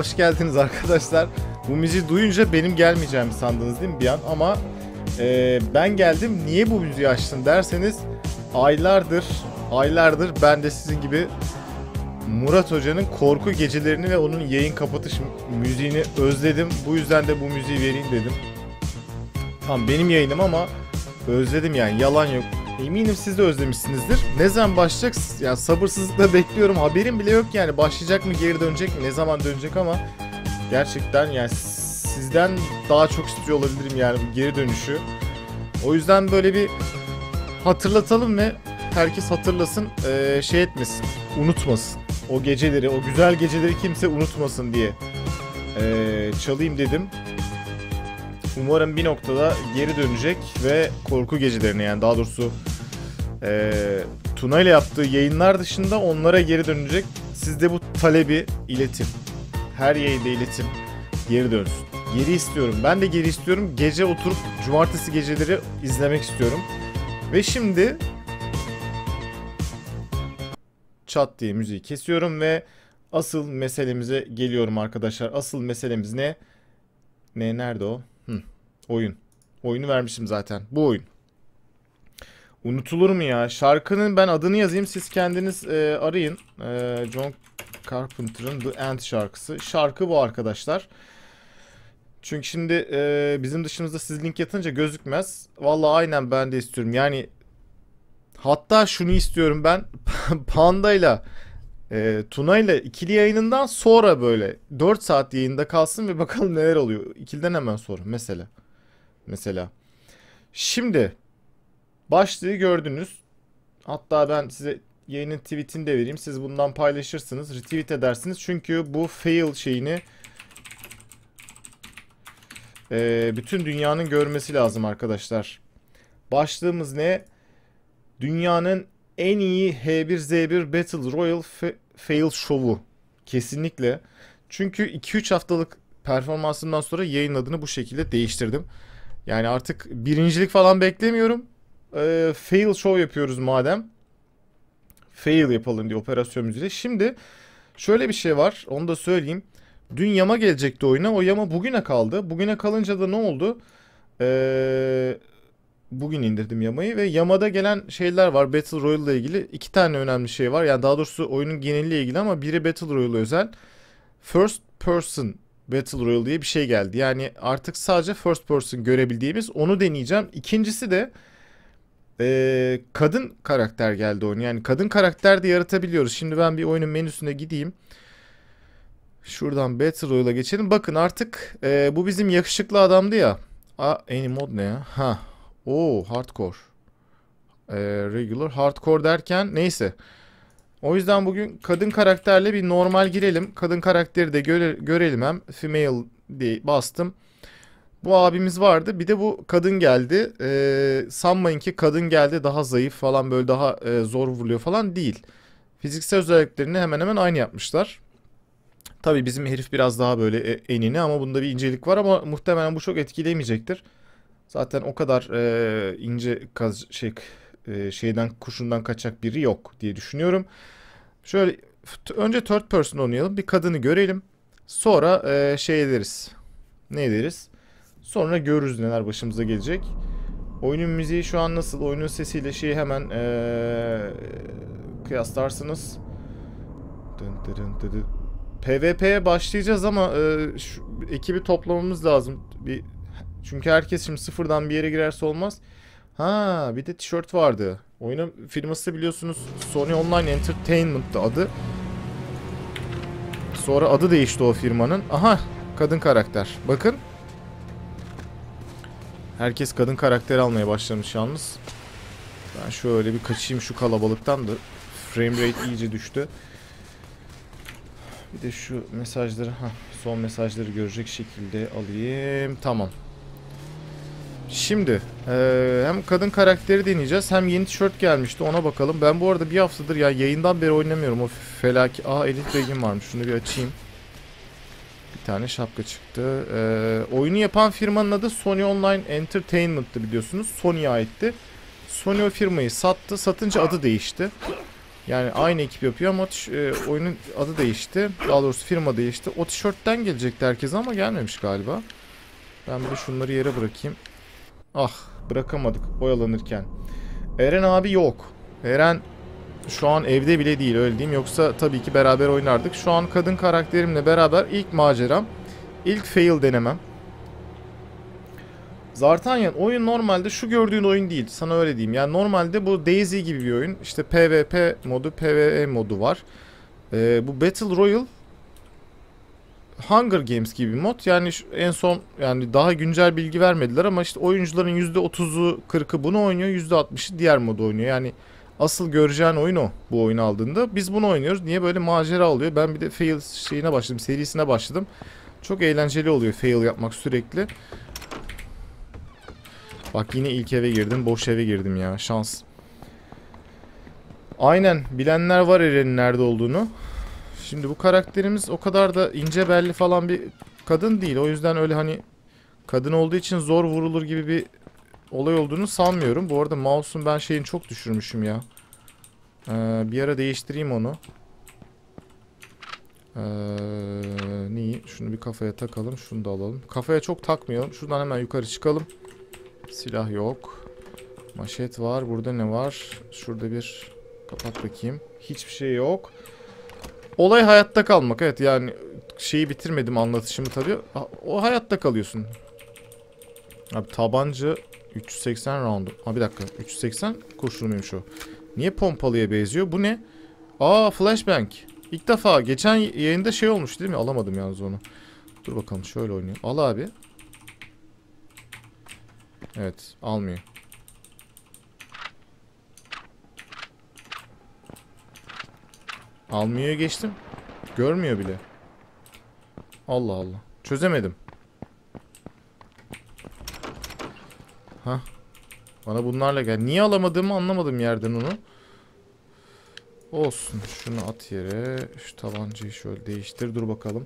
hoş geldiniz arkadaşlar. Bu müziği duyunca benim gelmeyeceğimi sandınız değil mi bir an? Ama e, ben geldim. Niye bu müziği açtın derseniz aylardır, aylardır ben de sizin gibi Murat Hoca'nın korku gecelerini ve onun yayın kapatış müziğini özledim. Bu yüzden de bu müziği vereyim dedim. Tam benim yayınım ama özledim yani yalan yok. Eminim siz de özlemişsinizdir. Ne zaman başlayacak? Ya sabırsızlıkla bekliyorum. Haberim bile yok yani. Başlayacak mı, geri dönecek mi, ne zaman dönecek ama gerçekten yani sizden daha çok istiyor olabilirim yani bu geri dönüşü. O yüzden böyle bir hatırlatalım ve herkes hatırlasın, şey etmesin, unutmasın. O geceleri, o güzel geceleri kimse unutmasın diye çalayım dedim. Umarım bir noktada geri dönecek ve korku gecelerine yani daha doğrusu e, Tuna ile yaptığı yayınlar dışında onlara geri dönecek. Siz de bu talebi iletin. Her yayında iletin. Geri dönsün. Geri istiyorum. Ben de geri istiyorum. Gece oturup cumartesi geceleri izlemek istiyorum. Ve şimdi çat diye müziği kesiyorum ve asıl meselemize geliyorum arkadaşlar. Asıl meselemiz ne? Ne nerede o? Hı, oyun. Oyunu vermişim zaten. Bu oyun. Unutulur mu ya? Şarkının ben adını yazayım. Siz kendiniz e, arayın. E, John Carpenter'ın The End şarkısı. Şarkı bu arkadaşlar. Çünkü şimdi e, bizim dışımızda siz link yatınca gözükmez. Vallahi aynen ben de istiyorum. Yani hatta şunu istiyorum ben. Panda ile e, Tuna ile ikili yayınından sonra böyle 4 saat yayında kalsın ve bakalım neler oluyor. İkiliden hemen sonra mesela. Mesela. Şimdi başlığı gördünüz. Hatta ben size yayının tweetini de vereyim. Siz bundan paylaşırsınız. Retweet edersiniz. Çünkü bu fail şeyini e, bütün dünyanın görmesi lazım arkadaşlar. Başlığımız ne? Dünyanın en iyi H1Z1 Battle Royale fa- Fail Show'u. Kesinlikle. Çünkü 2-3 haftalık performansımdan sonra yayın adını bu şekilde değiştirdim. Yani artık birincilik falan beklemiyorum. E, fail show yapıyoruz madem. Fail yapalım diye operasyon müziği. Şimdi şöyle bir şey var. Onu da söyleyeyim. Dün yama gelecekti oyuna. O yama bugüne kaldı. Bugüne kalınca da ne oldu? Eee bugün indirdim yamayı ve yamada gelen şeyler var Battle Royale ile ilgili. iki tane önemli şey var. Yani daha doğrusu oyunun geneliyle ilgili ama biri Battle Royale özel. First Person Battle Royale diye bir şey geldi. Yani artık sadece first person görebildiğimiz onu deneyeceğim. İkincisi de e, kadın karakter geldi oyun. Yani kadın karakter de yaratabiliyoruz. Şimdi ben bir oyunun menüsüne gideyim. Şuradan Battle Royale'a geçelim. Bakın artık e, bu bizim yakışıklı adamdı ya. A, any mod ne ya? Ha. Oo hardcore. E, regular. Hardcore derken neyse. O yüzden bugün kadın karakterle bir normal girelim. Kadın karakteri de göre, görelim hem. Female diye bastım. Bu abimiz vardı. Bir de bu kadın geldi. Ee, sanmayın ki kadın geldi daha zayıf falan böyle daha e, zor vuruyor falan değil. Fiziksel özelliklerini hemen hemen aynı yapmışlar. Tabii bizim herif biraz daha böyle e, enini ama bunda bir incelik var ama muhtemelen bu çok etkilemeyecektir. Zaten o kadar e, ince kaz şey e, şeyden kurşundan kaçacak biri yok diye düşünüyorum. Şöyle önce third person oynayalım. Bir kadını görelim. Sonra e, şey ederiz. Ne ederiz? Sonra görürüz neler başımıza gelecek. Oyunun müziği şu an nasıl? Oyunun sesiyle şeyi hemen e, kıyaslarsınız. Dın dın dın dın. PvP'ye başlayacağız ama e, şu, ekibi toplamamız lazım. Bir çünkü herkes şimdi sıfırdan bir yere girerse olmaz. Ha bir de tişört vardı. Oyunun firması biliyorsunuz Sony Online Entertainment'tı adı. Sonra adı değişti o firmanın. Aha kadın karakter. Bakın. Herkes kadın karakter almaya başlamış yalnız. Ben şöyle bir kaçayım şu kalabalıktan da. Frame rate iyice düştü. Bir de şu mesajları, ha son mesajları görecek şekilde alayım. Tamam. Şimdi e, hem kadın karakteri deneyeceğiz hem yeni tişört gelmişti ona bakalım. Ben bu arada bir haftadır ya yayından beri oynamıyorum o felaki. Aa elit begim varmış şunu bir açayım. Tane şapka çıktı. E, oyunu yapan firmanın adı Sony Online Entertainment'tı biliyorsunuz. Sony'ye aitti. Sony o firmayı sattı. Satınca adı değişti. Yani aynı ekip yapıyor ama e, oyunun adı değişti. Daha doğrusu firma değişti. O tişörtten gelecekti herkes ama gelmemiş galiba. Ben bir şunları yere bırakayım. Ah bırakamadık oyalanırken. Eren abi yok. Eren şu an evde bile değil öyle diyeyim. Yoksa tabii ki beraber oynardık. Şu an kadın karakterimle beraber ilk maceram. ilk fail denemem. Zartanyan oyun normalde şu gördüğün oyun değil. Sana öyle diyeyim. Yani normalde bu Daisy gibi bir oyun. İşte PvP modu, PvE modu var. Ee, bu Battle Royale Hunger Games gibi bir mod. Yani en son yani daha güncel bilgi vermediler ama işte oyuncuların %30'u 40'ı bunu oynuyor, %60'ı diğer modu oynuyor. Yani asıl göreceğin oyun o bu oyunu aldığında. Biz bunu oynuyoruz. Niye böyle macera oluyor? Ben bir de fail şeyine başladım, serisine başladım. Çok eğlenceli oluyor fail yapmak sürekli. Bak yine ilk eve girdim. Boş eve girdim ya. Şans. Aynen. Bilenler var Eren'in nerede olduğunu. Şimdi bu karakterimiz o kadar da ince belli falan bir kadın değil. O yüzden öyle hani kadın olduğu için zor vurulur gibi bir olay olduğunu sanmıyorum. Bu arada mouse'un ben şeyini çok düşürmüşüm ya. Ee, bir ara değiştireyim onu. Ee, neyi? Şunu bir kafaya takalım. Şunu da alalım. Kafaya çok takmayalım. Şuradan hemen yukarı çıkalım. Silah yok. Maşet var. Burada ne var? Şurada bir kapat bakayım. Hiçbir şey yok. Olay hayatta kalmak. Evet yani şeyi bitirmedim anlatışımı tabii. O hayatta kalıyorsun. Abi tabanca 380 round. Ha bir dakika. 380 kurşunuymuş o. Niye pompalıya benziyor? Bu ne? Aa flashbang. İlk defa geçen yayında şey olmuş değil mi? Alamadım yalnız onu. Dur bakalım şöyle oynuyor. Al abi. Evet almıyor. Almıyor geçtim. Görmüyor bile. Allah Allah. Çözemedim. Bana bunlarla gel. Niye alamadığımı anlamadım yerden onu. Olsun. Şunu at yere. Şu tabancayı şöyle değiştir. Dur bakalım.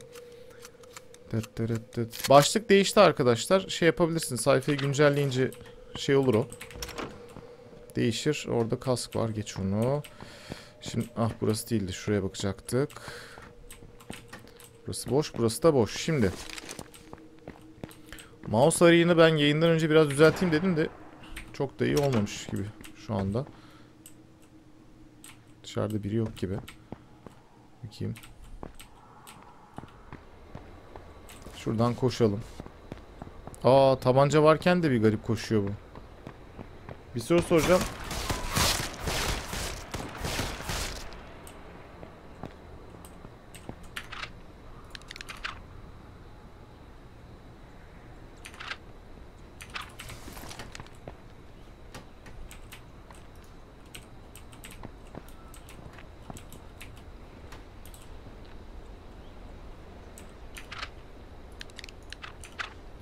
Başlık değişti arkadaşlar. Şey yapabilirsin. Sayfayı güncelleyince şey olur o. Değişir. Orada kask var. Geç onu. Şimdi ah burası değildi. Şuraya bakacaktık. Burası boş. Burası da boş. Şimdi. Mouse arayını ben yayından önce biraz düzelteyim dedim de çok da iyi olmamış gibi şu anda. Dışarıda biri yok gibi. Bakayım. Şuradan koşalım. Aa tabanca varken de bir garip koşuyor bu. Bir soru soracağım.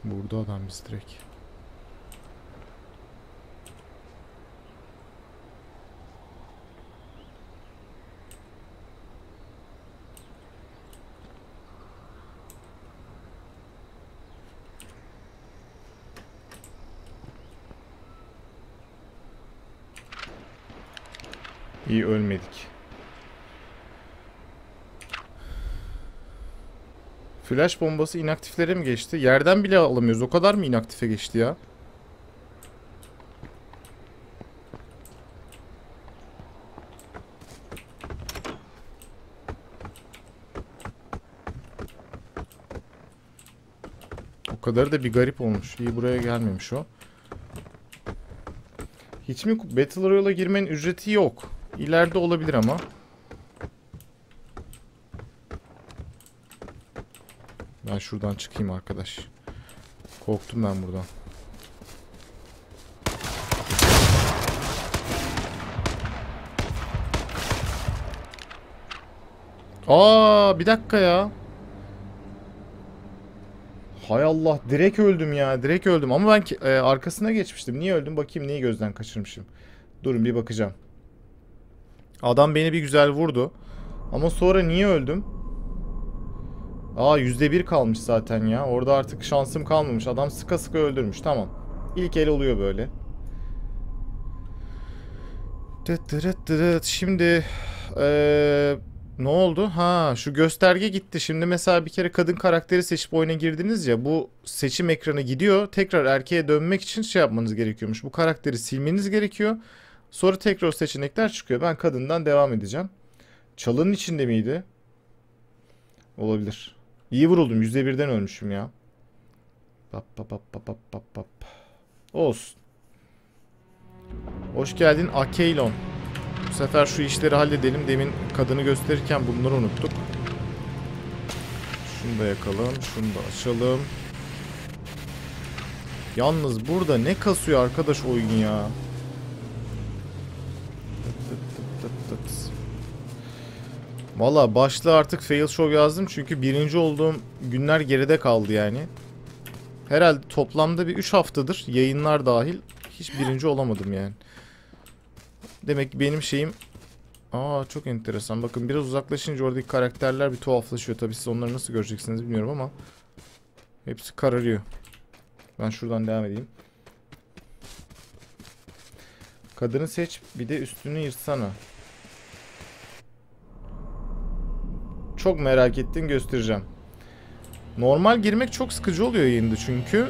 Burada adam biz direkt. İyi ölmedik. Flash bombası inaktiflere mi geçti? Yerden bile alamıyoruz. O kadar mı inaktife geçti ya? O kadar da bir garip olmuş. İyi buraya gelmemiş o. Hiç mi Battle Royale'a girmenin ücreti yok. İleride olabilir ama. Şuradan çıkayım arkadaş. Korktum ben buradan. Aa bir dakika ya. Hay Allah direkt öldüm ya. Direkt öldüm ama ben e, arkasına geçmiştim. Niye öldüm bakayım neyi gözden kaçırmışım. Durun bir bakacağım. Adam beni bir güzel vurdu. Ama sonra niye öldüm? Aa %1 kalmış zaten ya. Orada artık şansım kalmamış. Adam sıka sıka öldürmüş. Tamam. İlk el oluyor böyle. Şimdi Ee, ne oldu? Ha şu gösterge gitti. Şimdi mesela bir kere kadın karakteri seçip oyuna girdiniz ya bu seçim ekranı gidiyor. Tekrar erkeğe dönmek için şey yapmanız gerekiyormuş. Bu karakteri silmeniz gerekiyor. Sonra tekrar seçenekler çıkıyor. Ben kadından devam edeceğim. Çalının içinde miydi? Olabilir. İyi vuruldum. %1'den ölmüşüm ya. Pap pap pap pap pap pap. Olsun. Hoş geldin Akeylon. Bu sefer şu işleri halledelim. Demin kadını gösterirken bunları unuttuk. Şunu da yakalım. Şunu da açalım. Yalnız burada ne kasıyor arkadaş oyun ya. Tıt tıt tıt tıt tıt. Valla başlığı artık fail show yazdım çünkü birinci olduğum günler geride kaldı yani. Herhalde toplamda bir 3 haftadır yayınlar dahil hiç birinci olamadım yani. Demek ki benim şeyim... Aa çok enteresan. Bakın biraz uzaklaşınca oradaki karakterler bir tuhaflaşıyor. Tabii siz onları nasıl göreceksiniz bilmiyorum ama... Hepsi kararıyor. Ben şuradan devam edeyim. Kadını seç bir de üstünü yırtsana. Çok merak ettin göstereceğim. Normal girmek çok sıkıcı oluyor yayında çünkü.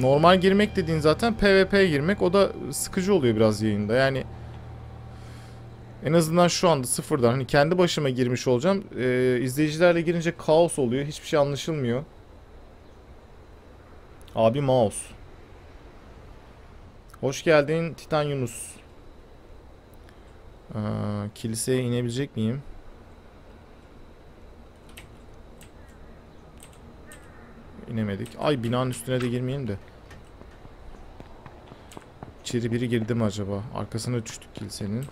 Normal girmek dediğin zaten PvP girmek. O da sıkıcı oluyor biraz yayında. Yani en azından şu anda sıfırdan hani kendi başıma girmiş olacağım. Ee, izleyicilerle girince kaos oluyor. Hiçbir şey anlaşılmıyor. Abi mouse. Hoş geldin Titan Yunus. Aa, kiliseye inebilecek miyim? İnemedik. Ay binanın üstüne de girmeyeyim de. İçeri biri girdi mi acaba? Arkasına düştük kilisenin.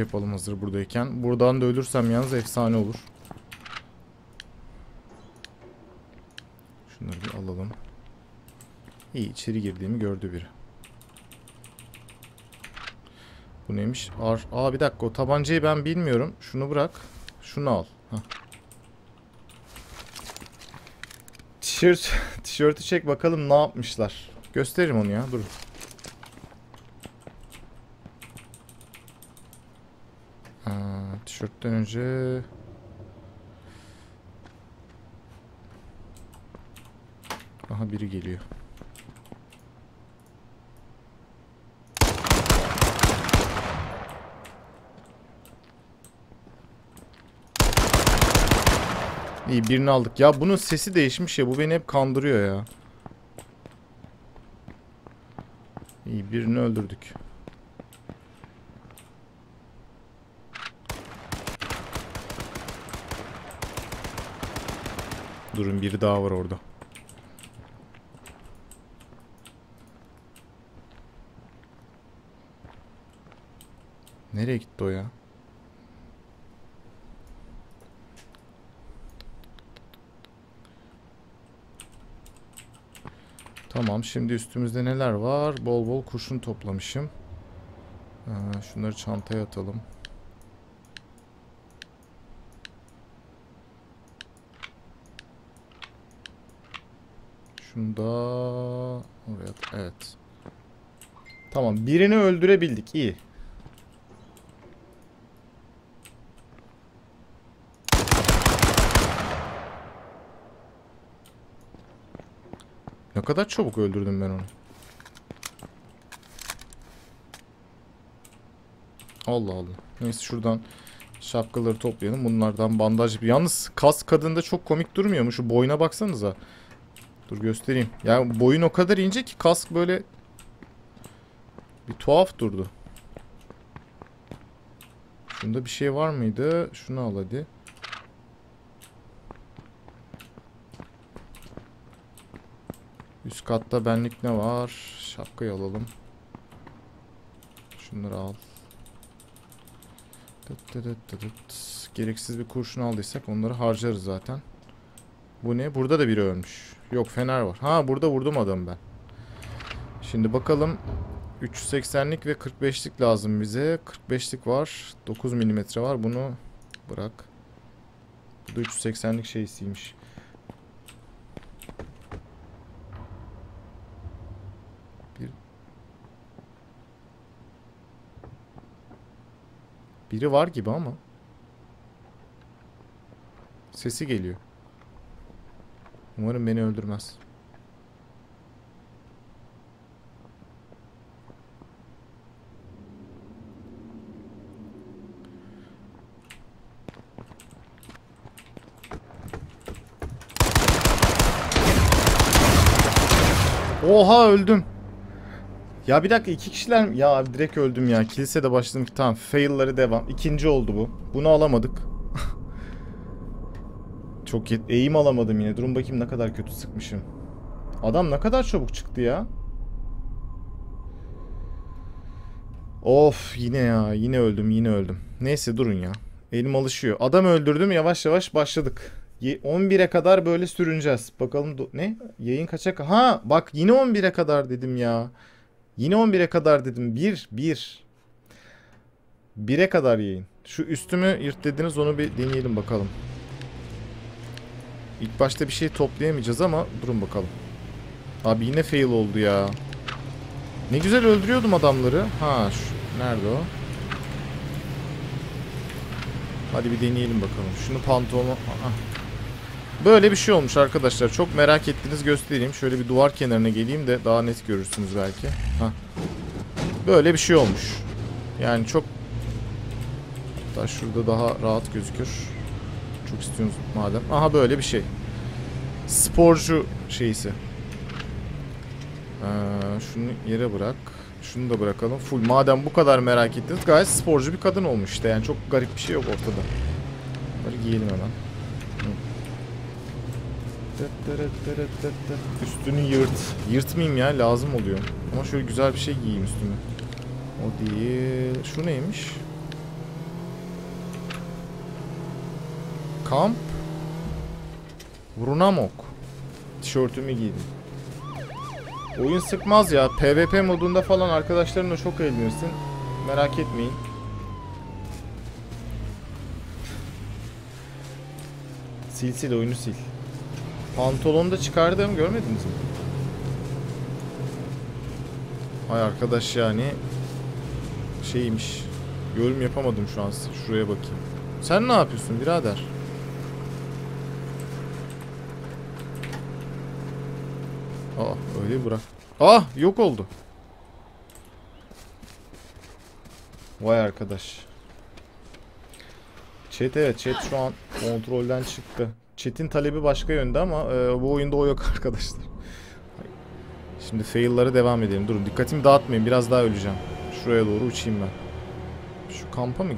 Yapalım hazır buradayken. Buradan da ölürsem yalnız efsane olur. Şunları bir alalım. İyi içeri girdiğimi gördü biri. Bu neymiş? Ar Aa bir dakika o tabancayı ben bilmiyorum. Şunu bırak. Şunu al. Tişört, tişörtü çek bakalım ne yapmışlar. Gösteririm onu ya. Dur. Tişörtten önce Aha biri geliyor. İyi birini aldık. Ya bunun sesi değişmiş ya. Bu beni hep kandırıyor ya. İyi birini öldürdük. Durun biri daha var orada. Nereye gitti o ya? Tamam şimdi üstümüzde neler var? Bol bol kurşun toplamışım. Ee, şunları çantaya atalım. Şunu da oraya. Evet. Tamam birini öldürebildik. İyi. Ne kadar çabuk öldürdüm ben onu. Allah Allah. Neyse şuradan şapkaları toplayalım. Bunlardan bandaj. Yalnız kas kadında çok komik durmuyor mu? Şu boyuna baksanıza. Dur göstereyim. Yani boyun o kadar ince ki kask böyle bir tuhaf durdu. Şunda bir şey var mıydı? Şunu al hadi. katta benlik ne var? Şapkayı alalım. Şunları al. Tıt tıt tıt tıt. Gereksiz bir kurşun aldıysak onları harcarız zaten. Bu ne? Burada da biri ölmüş. Yok fener var. Ha burada vurdum adamı ben. Şimdi bakalım 380'lik ve 45'lik lazım bize. 45'lik var. 9 milimetre var. Bunu bırak. Bu da 380'lik şeysiymiş. Bir... Biri var gibi ama. Sesi geliyor. Umarım beni öldürmez. Oha öldüm. Ya bir dakika iki kişiler? Ya direkt öldüm ya. Kilisede başladım ki tamam. Fail'ları devam. İkinci oldu bu. Bunu alamadık. Çok eğim alamadım yine. Durun bakayım ne kadar kötü sıkmışım. Adam ne kadar çabuk çıktı ya. Of yine ya. Yine öldüm yine öldüm. Neyse durun ya. Elim alışıyor. Adam öldürdüm yavaş yavaş başladık. Ye- 11'e kadar böyle sürüneceğiz. Bakalım ne? Yayın kaça? ka- Ha bak yine 11'e kadar dedim ya. Yine 11'e kadar dedim. 1 1 1'e kadar yayın. Şu üstümü yırt dediniz onu bir deneyelim bakalım. İlk başta bir şey toplayamayacağız ama durun bakalım. Abi yine fail oldu ya. Ne güzel öldürüyordum adamları. Ha şu, nerede o? Hadi bir deneyelim bakalım. Şunu pantolonu... Böyle bir şey olmuş arkadaşlar. Çok merak ettiniz göstereyim. Şöyle bir duvar kenarına geleyim de daha net görürsünüz belki. Hah. Böyle bir şey olmuş. Yani çok... Hatta şurada daha rahat gözükür. Çok istiyorsunuz madem. Aha böyle bir şey. Sporcu şeysi. Ee, şunu yere bırak. Şunu da bırakalım. Full. Madem bu kadar merak ettiniz gayet sporcu bir kadın olmuş işte. Yani çok garip bir şey yok ortada. Bunları giyelim hemen. Üstünü yırt. Yırtmayayım ya lazım oluyor. Ama şöyle güzel bir şey giyeyim üstüme. O değil. Şu neymiş? Kamp. Runamok. Tişörtümü giydim. Oyun sıkmaz ya. PvP modunda falan arkadaşlarınla çok eğlenirsin. Merak etmeyin. Sil sil oyunu sil. Pantolonu da çıkardım görmediniz mi? Ay arkadaş yani şeymiş. Yorum yapamadım şu an. Şuraya bakayım. Sen ne yapıyorsun birader? Öyle bırak. Ah yok oldu. Vay arkadaş. Chat evet chat şu an kontrolden çıktı. Chat'in talebi başka yönde ama e, bu oyunda o yok arkadaşlar. Şimdi fail'lara devam edelim. Durun dikkatimi dağıtmayın. Biraz daha öleceğim. Şuraya doğru uçayım ben. Şu kampa mı? Ee,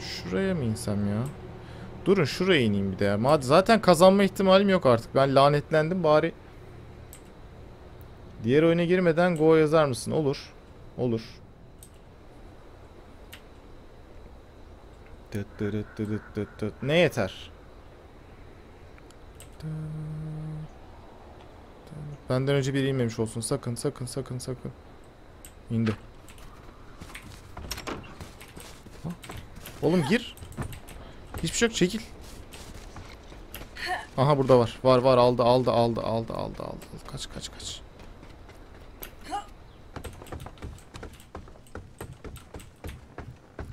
şuraya mı insem ya? Durun şuraya ineyim bir de ya. Zaten kazanma ihtimalim yok artık. Ben lanetlendim bari. Diğer oyuna girmeden go yazar mısın? Olur. Olur. Ne yeter? Benden önce biri inmemiş olsun. Sakın sakın sakın sakın. İndi. Oğlum gir. Hiçbir şey yok çekil. Aha burada var. Var var aldı aldı aldı aldı aldı aldı. Kaç kaç kaç.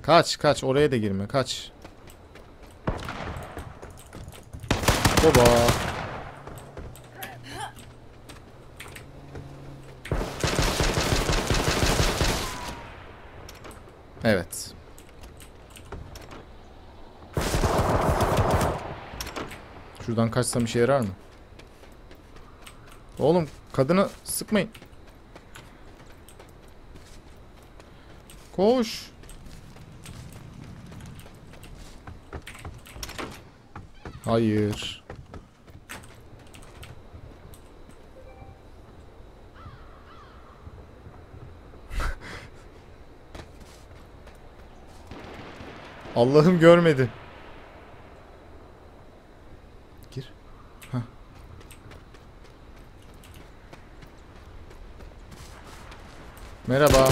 Kaç kaç oraya da girme kaç. Baba. Evet. Şuradan kaçsam işe yarar mı? Oğlum kadını sıkmayın. Koş. Hayır. Allah'ım görmedi. Gir. Heh. Merhaba.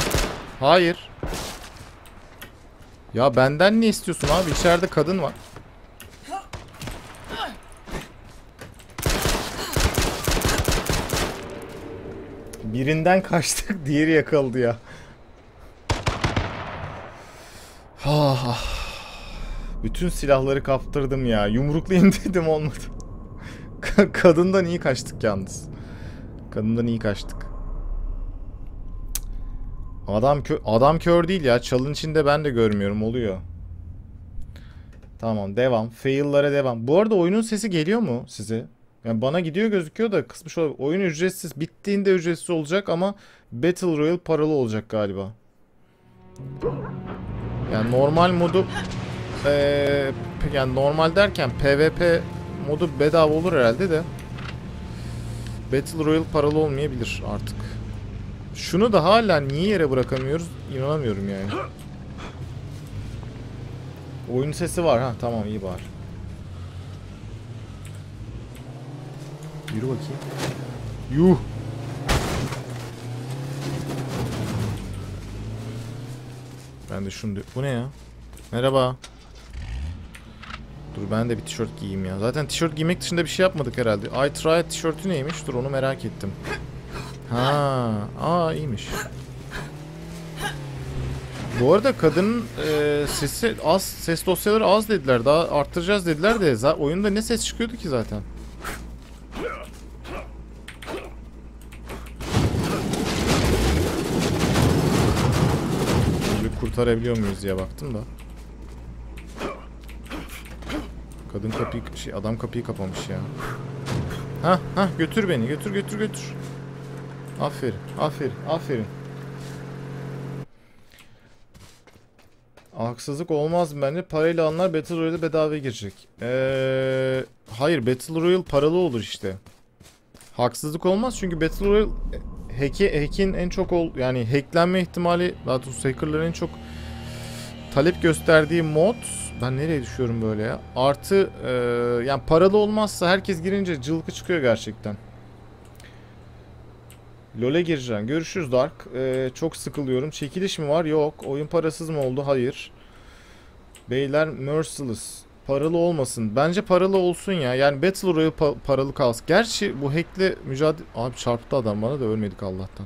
Hayır. Ya benden ne istiyorsun abi? İçeride kadın var. Birinden kaçtık, diğeri yakaladı ya. Ah, ah. Bütün silahları kaptırdım ya. Yumruklayayım dedim olmadı. Ka- Kadından iyi kaçtık yalnız. Kadından iyi kaçtık. Adam kö adam kör değil ya. Çalın içinde ben de görmüyorum oluyor. Tamam devam. Fail'lara devam. Bu arada oyunun sesi geliyor mu size? Yani bana gidiyor gözüküyor da kısmış olabilir. Oyun ücretsiz. Bittiğinde ücretsiz olacak ama Battle Royale paralı olacak galiba. Yani normal modu eee, yani normal derken PvP modu bedava olur herhalde de Battle Royale paralı olmayabilir artık. Şunu da hala niye yere bırakamıyoruz inanamıyorum yani. Oyun sesi var ha tamam iyi bari. Yürü bakayım. Yuh. Ben de şunu... Bu ne ya? Merhaba. Dur ben de bir tişört giyeyim ya. Zaten tişört giymek dışında bir şey yapmadık herhalde. I try tişörtü neymiş? Dur onu merak ettim. Ha, aa iyiymiş. Bu arada kadının e, sesi az, ses dosyaları az dediler. Daha arttıracağız dediler de oyunda ne ses çıkıyordu ki zaten? Bir kurtarabiliyor muyuz diye baktım da. Kadın kapıyı şey adam kapıyı kapamış ya. Ha ha götür beni götür götür götür. Aferin aferin aferin. Haksızlık olmaz mı bence? Parayla alanlar Battle Royale'e bedava girecek. Ee, hayır Battle Royale paralı olur işte. Haksızlık olmaz çünkü Battle Royale hack'i, hack'in en çok ol yani hacklenme ihtimali daha doğrusu hackerların en çok talep gösterdiği mod ben nereye düşüyorum böyle ya? Artı e, yani paralı olmazsa herkes girince cılkı çıkıyor gerçekten. LoL'e gireceğim. Görüşürüz Dark. E, çok sıkılıyorum. Çekiliş mi var? Yok. Oyun parasız mı oldu? Hayır. Beyler Merciless. Paralı olmasın. Bence paralı olsun ya. Yani Battle Royale pa- paralı kalsın. Gerçi bu hackle mücadele... Abi çarptı adam bana da ölmedik Allah'tan.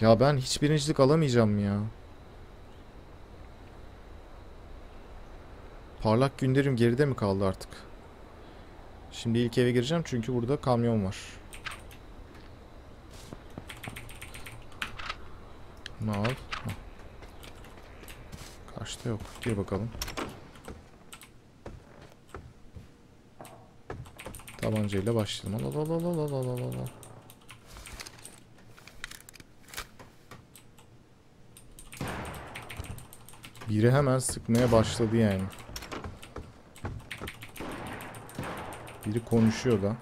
Ya ben hiç birincilik alamayacağım ya. Parlak günlerim geride mi kaldı artık? Şimdi ilk eve gireceğim çünkü burada kamyon var. Ne al? Kaçta yok. Gir bakalım. Tabancayla başlayalım. Al al al al al al al al. Biri hemen sıkmaya başladı yani. Biri konuşuyor da.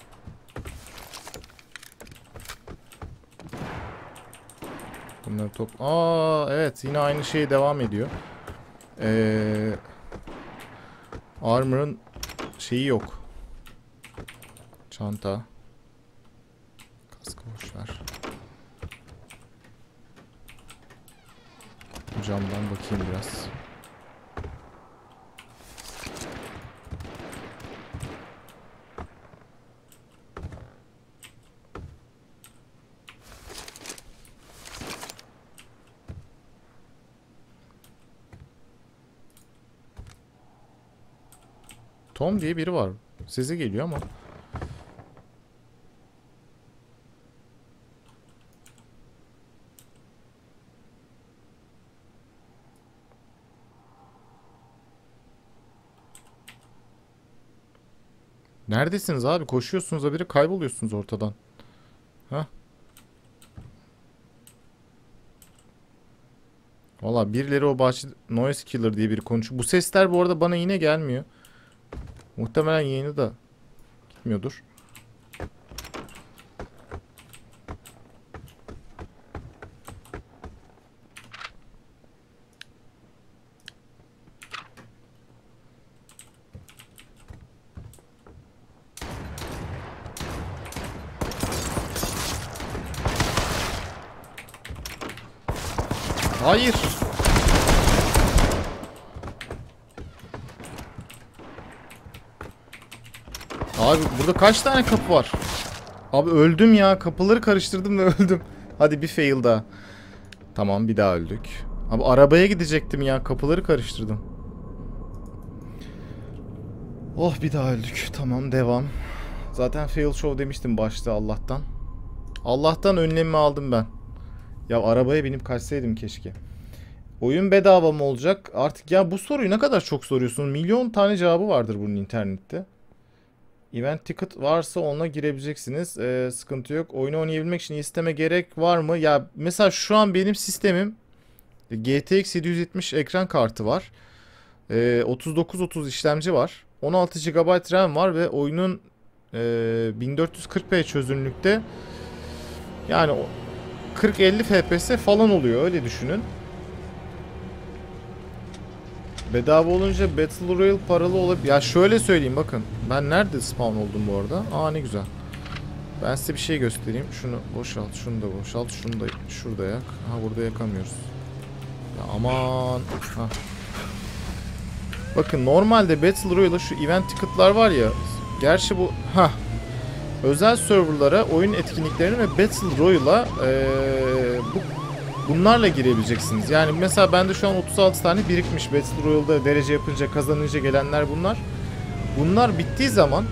Bunları top... Aa evet yine aynı şey devam ediyor. Ee, Armor'ın şeyi yok. Çanta. Kaskı boş ver. Camdan bakayım biraz. Tom diye biri var. Size geliyor ama. Neredesiniz abi? Koşuyorsunuz da biri kayboluyorsunuz ortadan. Ha? Valla birileri o bahçe noise killer diye biri konuşuyor. Bu sesler bu arada bana yine gelmiyor. Muhtemelen yayını da gitmiyordur. Hayır. Abi burada kaç tane kapı var? Abi öldüm ya. Kapıları karıştırdım ve öldüm. Hadi bir fail daha. Tamam bir daha öldük. Abi arabaya gidecektim ya. Kapıları karıştırdım. Oh bir daha öldük. Tamam devam. Zaten fail show demiştim başta Allah'tan. Allah'tan önlemimi aldım ben. Ya arabaya binip kaçsaydım keşke. Oyun bedava mı olacak? Artık ya bu soruyu ne kadar çok soruyorsun? Milyon tane cevabı vardır bunun internette. Event ticket varsa onunla girebileceksiniz. Ee, sıkıntı yok. Oyunu oynayabilmek için isteme gerek var mı? Ya mesela şu an benim sistemim GTX 770 ekran kartı var. Ee, 3930 işlemci var. 16 GB RAM var ve oyunun e, 1440p çözünürlükte yani 40-50 FPS falan oluyor öyle düşünün. Bedava olunca Battle Royale paralı olabilir. Ya şöyle söyleyeyim bakın. Ben nerede spawn oldum bu arada? Aa ne güzel. Ben size bir şey göstereyim. Şunu boşalt, şunu da boşalt, şunu da şurada yak. Ha burada yakamıyoruz. Ya aman. Ha. Bakın normalde Battle Royale'da şu event ticket'lar var ya. Gerçi bu ha özel serverlara oyun etkinliklerini ve Battle Royale'a ee, bu bunlarla girebileceksiniz. Yani mesela bende şu an 36 tane birikmiş Battle Royale'da derece yapınca kazanınca gelenler bunlar. Bunlar bittiği zaman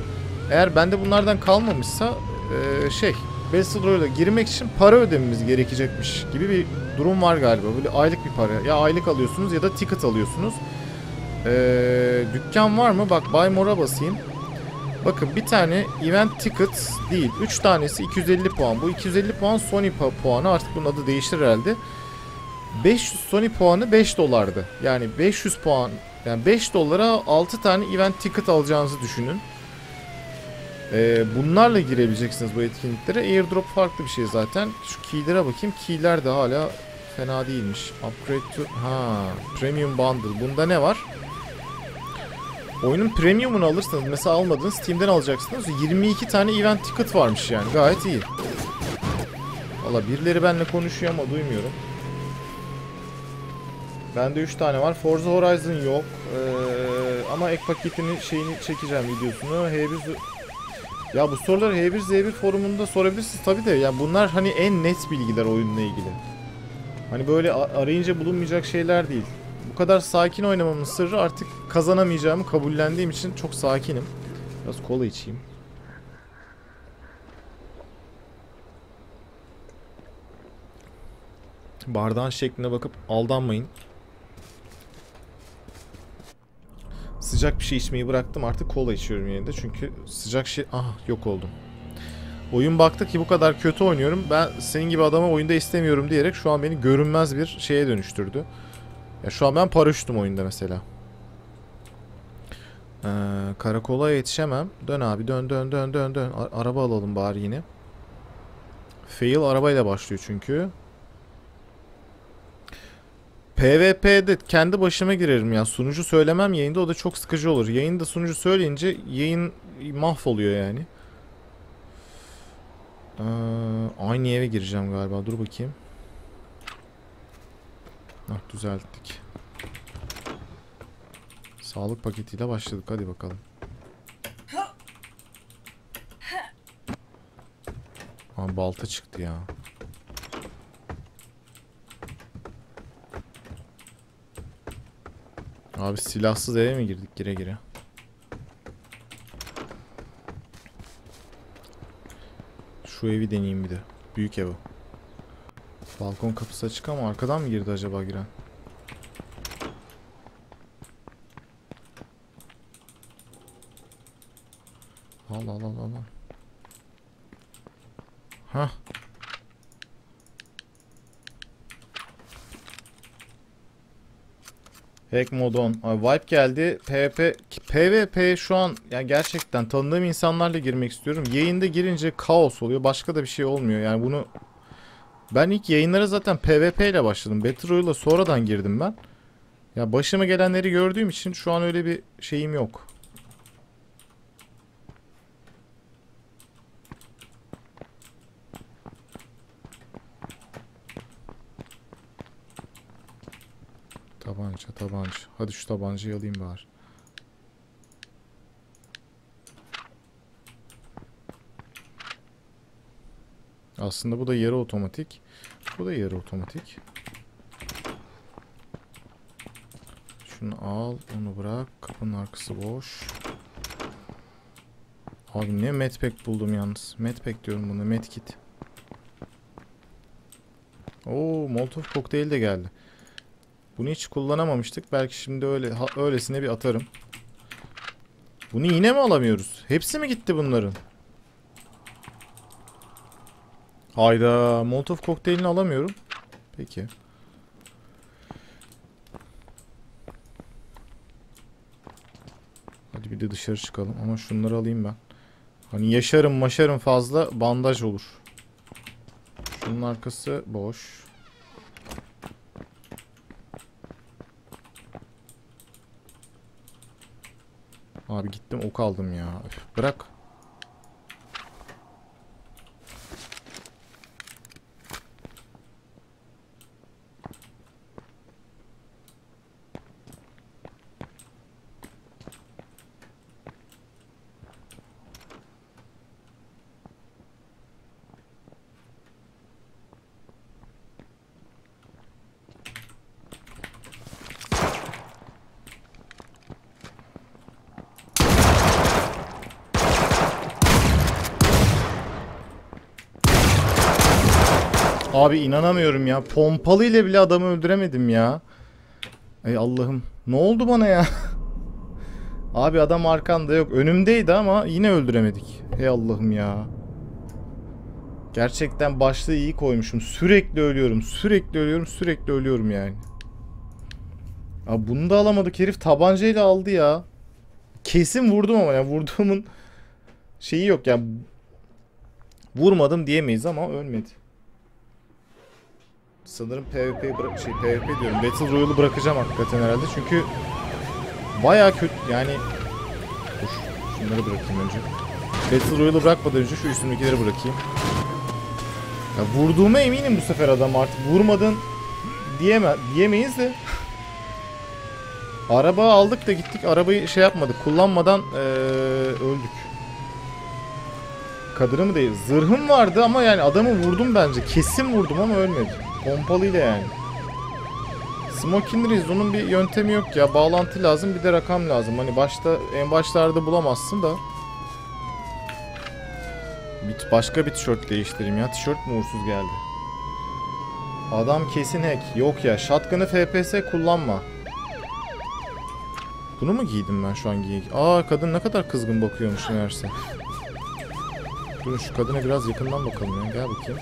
eğer bende bunlardan kalmamışsa ee, şey Battle Royale'a girmek için para ödememiz gerekecekmiş gibi bir durum var galiba. Böyle aylık bir para. Ya aylık alıyorsunuz ya da ticket alıyorsunuz. Ee, dükkan var mı? Bak Buy More'a basayım. Bakın bir tane event ticket değil. 3 tanesi 250 puan. Bu 250 puan Sony pu- puanı. Artık bunun adı değiştir herhalde. 500 Sony puanı 5 dolardı. Yani 500 puan yani 5 dolara 6 tane event ticket alacağınızı düşünün. Ee, bunlarla girebileceksiniz bu etkinliklere. Airdrop farklı bir şey zaten. Şu keylere bakayım. Keyler de hala fena değilmiş. Upgrade to... Ha, Premium Bundle. Bunda ne var? Oyunun premium'unu alırsanız mesela almadınız Steam'den alacaksınız. 22 tane event ticket varmış yani. Gayet iyi. Valla birileri benimle konuşuyor ama duymuyorum. Bende 3 tane var. Forza Horizon yok. Ee, ama ek paketini şeyini çekeceğim videosunu. H1 ya bu soruları H1Z1 forumunda sorabilirsiniz tabi de. Yani bunlar hani en net bilgiler oyunla ilgili. Hani böyle arayınca bulunmayacak şeyler değil. Kadar sakin oynamamın sırrı artık kazanamayacağımı kabullendiğim için çok sakinim. Biraz kola içeyim. Bardağın şekline bakıp aldanmayın. Sıcak bir şey içmeyi bıraktım artık kola içiyorum yerinde çünkü sıcak şey... Ah yok oldum. Oyun baktı ki bu kadar kötü oynuyorum. Ben senin gibi adamı oyunda istemiyorum diyerek şu an beni görünmez bir şeye dönüştürdü. Ya şu an ben paraşütüm oyunda mesela. Ee, karakola yetişemem. Dön abi dön dön dön dön dön. Araba alalım bari yine. Fail arabayla başlıyor çünkü. PvP'de kendi başıma girerim ya. Sunucu söylemem yayında o da çok sıkıcı olur. Yayında sunucu söyleyince yayın mahvoluyor yani. Ee, aynı eve gireceğim galiba. Dur bakayım. Hah düzelttik. Sağlık paketiyle başladık. Hadi bakalım. Aa, balta çıktı ya. Abi silahsız eve mi girdik gire gire? Şu evi deneyeyim bir de. Büyük evi. Balkon kapısı açık ama arkadan mı girdi acaba giren? Al al al al. Hah. Hack modon. Abi wipe geldi. PvP PvP şu an yani gerçekten tanıdığım insanlarla girmek istiyorum. Yayında girince kaos oluyor. Başka da bir şey olmuyor. Yani bunu ben ilk yayınlara zaten PvP ile başladım. Battle Royale'a sonradan girdim ben. Ya başıma gelenleri gördüğüm için şu an öyle bir şeyim yok. tabanca. Hadi şu tabancayı alayım bari. Aslında bu da yarı otomatik. Bu da yarı otomatik. Şunu al, onu bırak. Kapının arkası boş. Abi ne medpack buldum yalnız. Medpack diyorum buna, medkit. Oo, Molotov kokteyl de geldi. Bunu hiç kullanamamıştık. Belki şimdi öyle öylesine bir atarım. Bunu yine mi alamıyoruz? Hepsi mi gitti bunların? Hayda, Molotov kokteylini alamıyorum. Peki. Hadi bir de dışarı çıkalım ama şunları alayım ben. Hani yaşarım maşarım fazla bandaj olur. Şunun arkası boş. Abi gittim ok aldım ya. Bırak. Abi inanamıyorum ya. Pompalı ile bile adamı öldüremedim ya. Ey Allah'ım. Ne oldu bana ya? Abi adam arkanda yok. Önümdeydi ama yine öldüremedik. Hey Allah'ım ya. Gerçekten başlığı iyi koymuşum. Sürekli ölüyorum. Sürekli ölüyorum. Sürekli ölüyorum yani. Abi bunu da alamadık. Herif tabancayla aldı ya. Kesin vurdum ama ya. Vurduğumun şeyi yok yani. Vurmadım diyemeyiz ama ölmedi. Sanırım PvP'yi bırak şey PvP diyorum. Battle Royale'ı bırakacağım hakikaten herhalde. Çünkü baya kötü yani Dur şunları bırakayım önce. Battle Royale'ı bırakmadan önce şu üstümdekileri bırakayım. Ya vurduğuma eminim bu sefer adam artık. Vurmadın diyeme diyemeyiz de. Araba aldık da gittik arabayı şey yapmadık. Kullanmadan ee, öldük. Kadını mı değil? Zırhım vardı ama yani adamı vurdum bence. Kesin vurdum ama ölmedi. Pompalıyla yani. Smoking Riz onun bir yöntemi yok ya. Bağlantı lazım bir de rakam lazım. Hani başta en başlarda bulamazsın da. Bir, başka bir tişört değiştireyim ya. Tişört mü uğursuz geldi? Adam kesin hack. Yok ya. Shotgun'ı FPS kullanma. Bunu mu giydim ben şu an giy? Aa kadın ne kadar kızgın bakıyormuş meğerse. Dur şu kadına biraz yakından bakalım ya. Gel bakayım.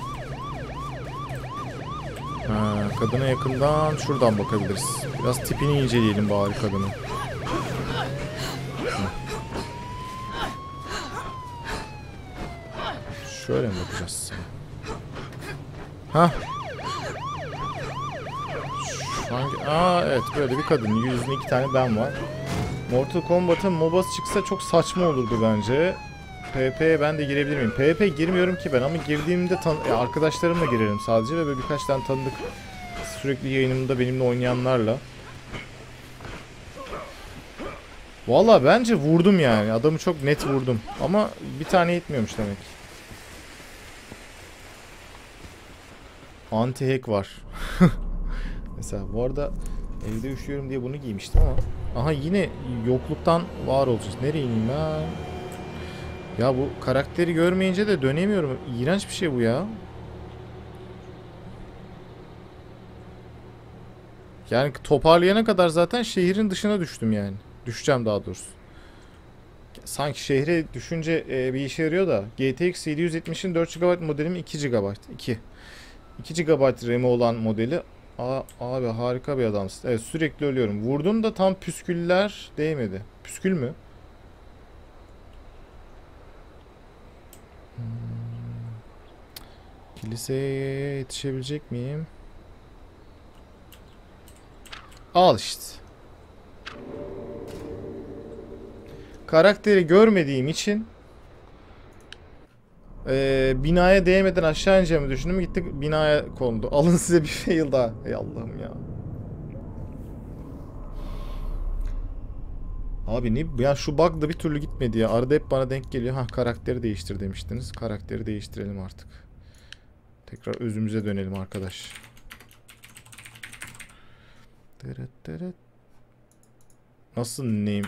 Ha, kadına yakından şuradan bakabiliriz. Biraz tipini inceleyelim bari kadının. Şöyle mi bakacağız? Ha? Hangi... Aa evet böyle bir kadın. Yüzünde iki tane ben var. Mortal Kombat'ın MOBA'sı çıksa çok saçma olurdu bence. PvP'ye ben de girebilir miyim? PvP girmiyorum ki ben ama girdiğimde tan ya arkadaşlarımla girerim sadece ve birkaç tane tanıdık sürekli yayınımda benimle oynayanlarla. Valla bence vurdum yani. Adamı çok net vurdum. Ama bir tane yetmiyormuş demek. Anti hack var. Mesela bu arada evde üşüyorum diye bunu giymiştim ama. Aha yine yokluktan var olacağız. Nereye ineyim ben? Ya bu karakteri görmeyince de dönemiyorum. İğrenç bir şey bu ya. Yani toparlayana kadar zaten şehrin dışına düştüm yani. Düşeceğim daha doğrusu. Sanki şehre düşünce e, bir işe yarıyor da GTX 770'in 4 GB modelim 2 GB. 2. 2 GB RAM'i olan modeli. Aa, abi harika bir adamsın. Evet sürekli ölüyorum. Vurdun da tam püsküller değmedi. Püskül mü? Hmm. Kiliseye yetişebilecek miyim? Al işte. Karakteri görmediğim için ee, binaya değmeden aşağı ineceğimi düşündüm. Gittik binaya kondu. Alın size bir fail daha. Ey Allah'ım ya. Abi ne ya şu bug da bir türlü gitmedi ya. Arada hep bana denk geliyor. Ha karakteri değiştir demiştiniz. Karakteri değiştirelim artık. Tekrar özümüze dönelim arkadaş. Nasıl name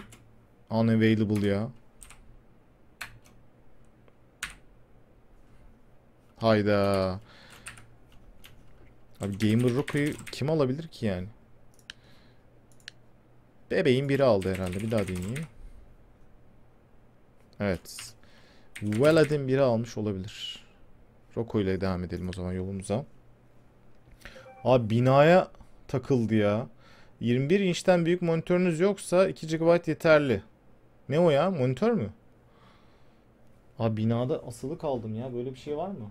unavailable ya? Hayda. Abi Gamer Roko'yu kim alabilir ki yani? Bebeğin biri aldı herhalde. Bir daha deneyeyim. Evet. Velad'in biri almış olabilir. Roko ile devam edelim o zaman yolumuza. Abi binaya takıldı ya. 21 inçten büyük monitörünüz yoksa 2 GB yeterli. Ne o ya? Monitör mü? Abi binada asılı kaldım ya. Böyle bir şey var mı?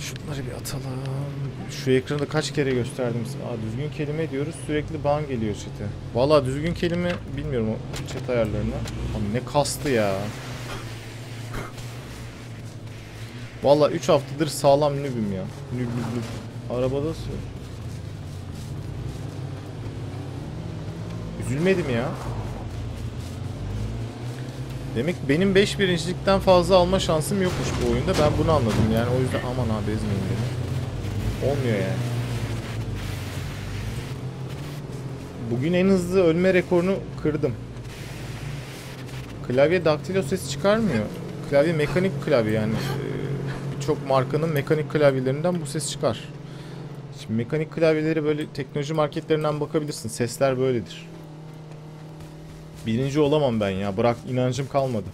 Şunları bir atalım. Şu ekranı kaç kere gösterdim size. Aa, düzgün kelime diyoruz. Sürekli ban geliyor chat'e. Valla düzgün kelime bilmiyorum o chat ayarlarını. Abi ne kastı ya. Valla 3 haftadır sağlam nübüm ya. Nüb nüb nüb. Arabada sür. Üzülmedim ya. Demek benim 5 birincilikten fazla alma şansım yokmuş bu oyunda. Ben bunu anladım yani. O yüzden aman abi ezmeyin beni. Olmuyor yani. Bugün en hızlı ölme rekorunu kırdım. Klavye daktilo sesi çıkarmıyor. Klavye mekanik klavye yani. Ee, Birçok markanın mekanik klavyelerinden bu ses çıkar. Şimdi mekanik klavyeleri böyle teknoloji marketlerinden bakabilirsin. Sesler böyledir. Birinci olamam ben ya. Bırak inancım kalmadı.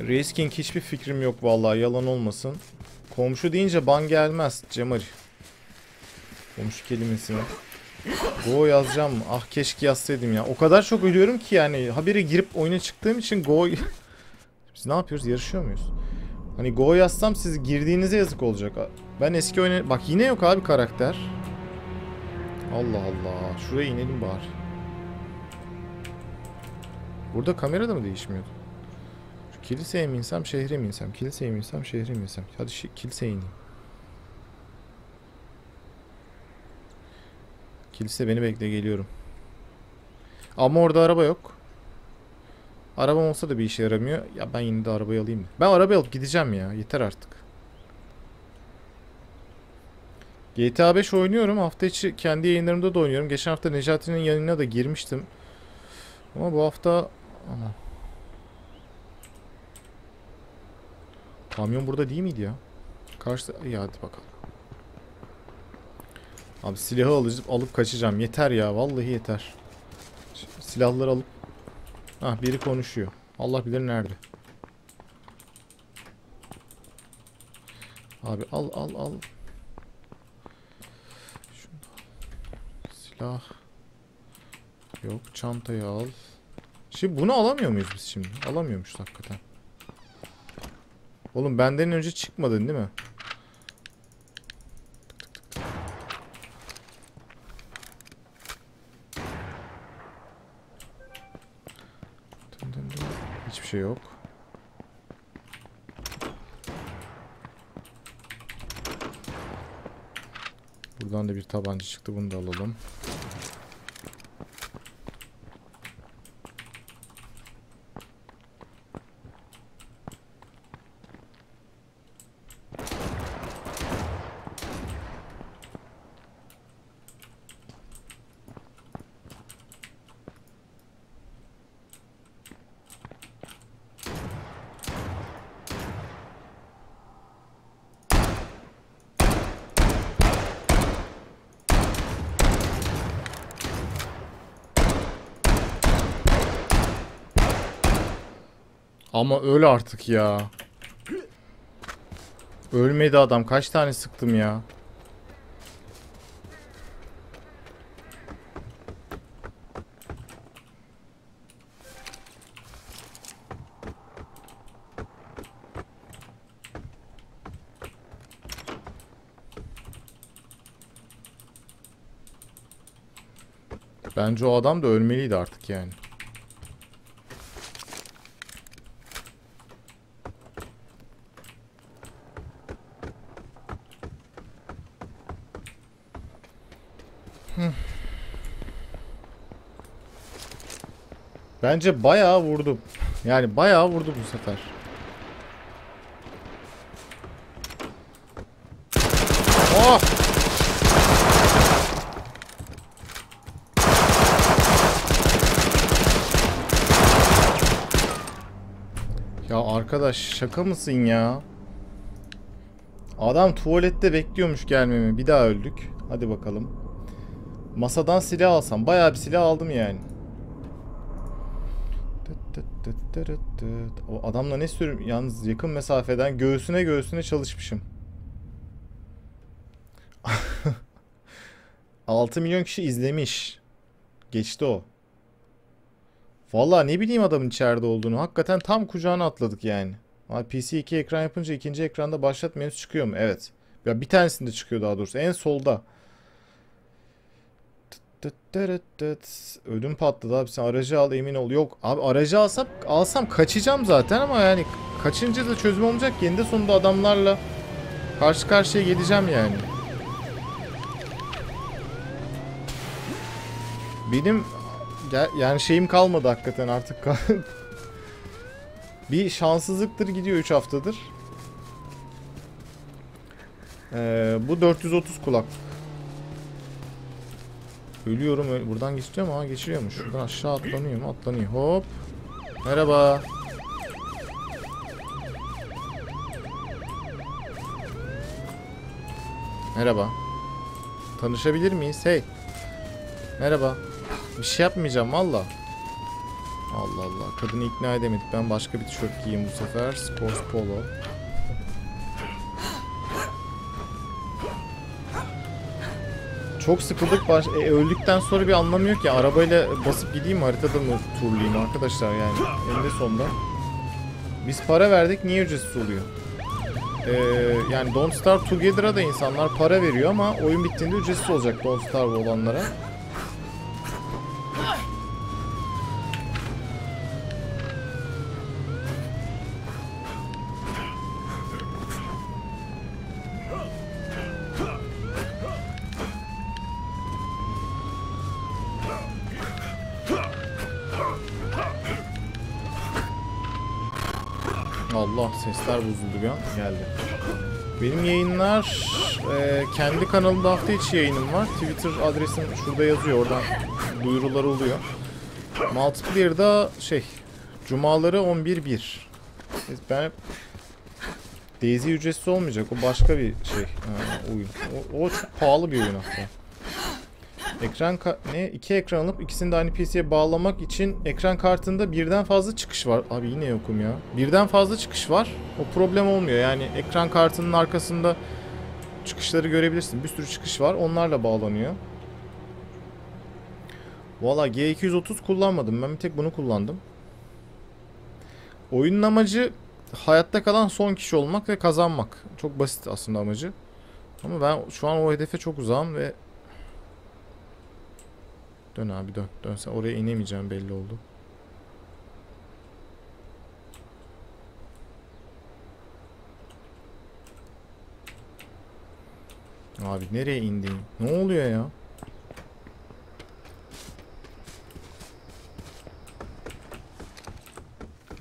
Race King hiçbir fikrim yok vallahi yalan olmasın. Komşu deyince ban gelmez Cemari. Komşu kelimesini. Go yazacağım? Ah keşke yazsaydım ya. O kadar çok ölüyorum ki yani habire girip oyuna çıktığım için Go... Biz ne yapıyoruz? Yarışıyor muyuz? Hani Go yazsam siz girdiğinize yazık olacak. Ben eski oyuna... Bak yine yok abi karakter. Allah Allah. Şuraya inelim bari. Burada kamera da mı değişmiyordu? Şu kiliseye mi insem, şehre mi insem? Kiliseye mi insem, şehre mi insem? Hadi şi- kiliseye ineyim. Kilise beni bekle geliyorum. Ama orada araba yok. Arabam olsa da bir işe yaramıyor. Ya ben yine de arabayı alayım. Ben arabayı alıp gideceğim ya. Yeter artık. GTA 5 oynuyorum. Hafta içi kendi yayınlarımda da oynuyorum. Geçen hafta Necati'nin yayınına da girmiştim. Ama bu hafta... Ama... Kamyon burada değil miydi ya? Karşı... İyi hadi bakalım. Abi silahı alıp, alıp kaçacağım. Yeter ya. Vallahi yeter. Silahları alıp... Ah biri konuşuyor. Allah bilir nerede. Abi al al al. Şunu da al. Silah. Yok çantayı al. Şimdi bunu alamıyor muyuz biz şimdi? Alamıyormuşuz hakikaten. Oğlum benden önce çıkmadın değil mi? Hiçbir şey yok. Buradan da bir tabanca çıktı. Bunu da alalım. Ama öl artık ya. Ölmedi adam. Kaç tane sıktım ya. Bence o adam da ölmeliydi artık yani. Bence bayağı vurdu. Yani bayağı vurdu bu sefer. Oh! Ya arkadaş şaka mısın ya? Adam tuvalette bekliyormuş gelmemi. Bir daha öldük. Hadi bakalım. Masadan silah alsam. Bayağı bir silah aldım yani. O adamla ne sürüm? Yalnız yakın mesafeden göğsüne göğsüne çalışmışım. 6 milyon kişi izlemiş. Geçti o. Vallahi ne bileyim adamın içeride olduğunu. Hakikaten tam kucağına atladık yani. PC 2 ekran yapınca ikinci ekranda başlat menüsü çıkıyor mu? Evet. Ya bir tanesinde çıkıyor daha doğrusu. En solda. Ödüm patladı abi sen aracı al emin ol. Yok abi aracı alsam alsam kaçacağım zaten ama yani kaçınca da çözüm olmayacak. Eninde sonunda adamlarla karşı karşıya geleceğim yani. Benim yani şeyim kalmadı hakikaten artık. bir şanssızlıktır gidiyor 3 haftadır. Ee, bu 430 kulaklık. Ölüyorum. Öl Buradan geçiyor mu? Ha geçiriyormuş. Şuradan aşağı atlanıyor mu? Atlanıyor. Hop. Merhaba. Merhaba. Tanışabilir miyiz? Hey. Merhaba. Bir şey yapmayacağım valla. Allah Allah. Kadını ikna edemedik. Ben başka bir tişört giyeyim bu sefer. Sports Polo. Çok sıkıldık. Baş e, öldükten sonra bir anlamı yok ya. Arabayla basıp gideyim haritada mı turlayayım arkadaşlar yani. Eninde sonunda. Biz para verdik. Niye ücretsiz oluyor? Ee, yani Don't Starve Together'a da insanlar para veriyor ama oyun bittiğinde ücretsiz olacak Don't Starve olanlara. Sesler bozuldu bir an geldi. Benim yayınlar e, kendi kanalımda hafta içi yayınım var. Twitter adresim şurada yazıyor. Oradan duyurular oluyor. Multiplayer'da şey Cumaları 11.1. Ben hep Daisy ücretsiz olmayacak. O başka bir şey. Ha, oyun. O, o çok pahalı bir oyun hatta. Ekran ne? İki ekran alıp ikisini de aynı PC'ye bağlamak için ekran kartında birden fazla çıkış var. Abi yine yokum ya. Birden fazla çıkış var. O problem olmuyor. Yani ekran kartının arkasında çıkışları görebilirsin. Bir sürü çıkış var. Onlarla bağlanıyor. Valla G230 kullanmadım. Ben bir tek bunu kullandım. Oyunun amacı hayatta kalan son kişi olmak ve kazanmak. Çok basit aslında amacı. Ama ben şu an o hedefe çok uzağım ve Dön abi dön. Dönse oraya inemeyeceğim belli oldu. Abi nereye indin? Ne oluyor ya?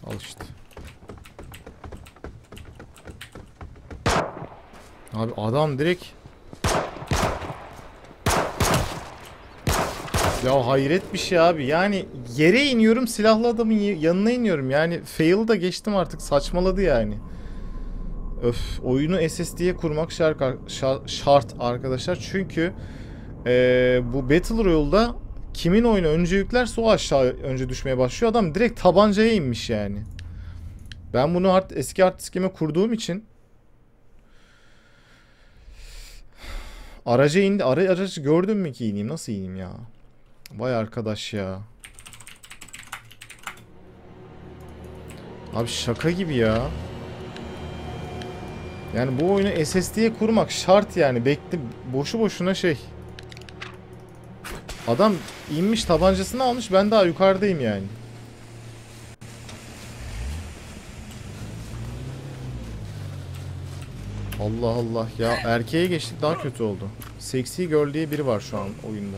Al. Abi adam direkt Ya hayret bir şey abi. Yani yere iniyorum silahlı adamın yanına iniyorum. Yani fail da geçtim artık saçmaladı yani. Öf oyunu SSD'ye kurmak şart, arkadaşlar. Çünkü ee, bu Battle Royale'da kimin oyunu önce yüklerse o aşağı önce düşmeye başlıyor. Adam direkt tabancaya inmiş yani. Ben bunu art, eski hard diskime kurduğum için araca indi. Ara, aracı gördün mü ki ineyim? Nasıl ineyim ya? Vay arkadaş ya. Abi şaka gibi ya. Yani bu oyunu SSD'ye kurmak şart yani. Bekle boşu boşuna şey. Adam inmiş tabancasını almış ben daha yukarıdayım yani. Allah Allah ya erkeğe geçtik daha kötü oldu. Sexy Girl diye biri var şu an oyunda.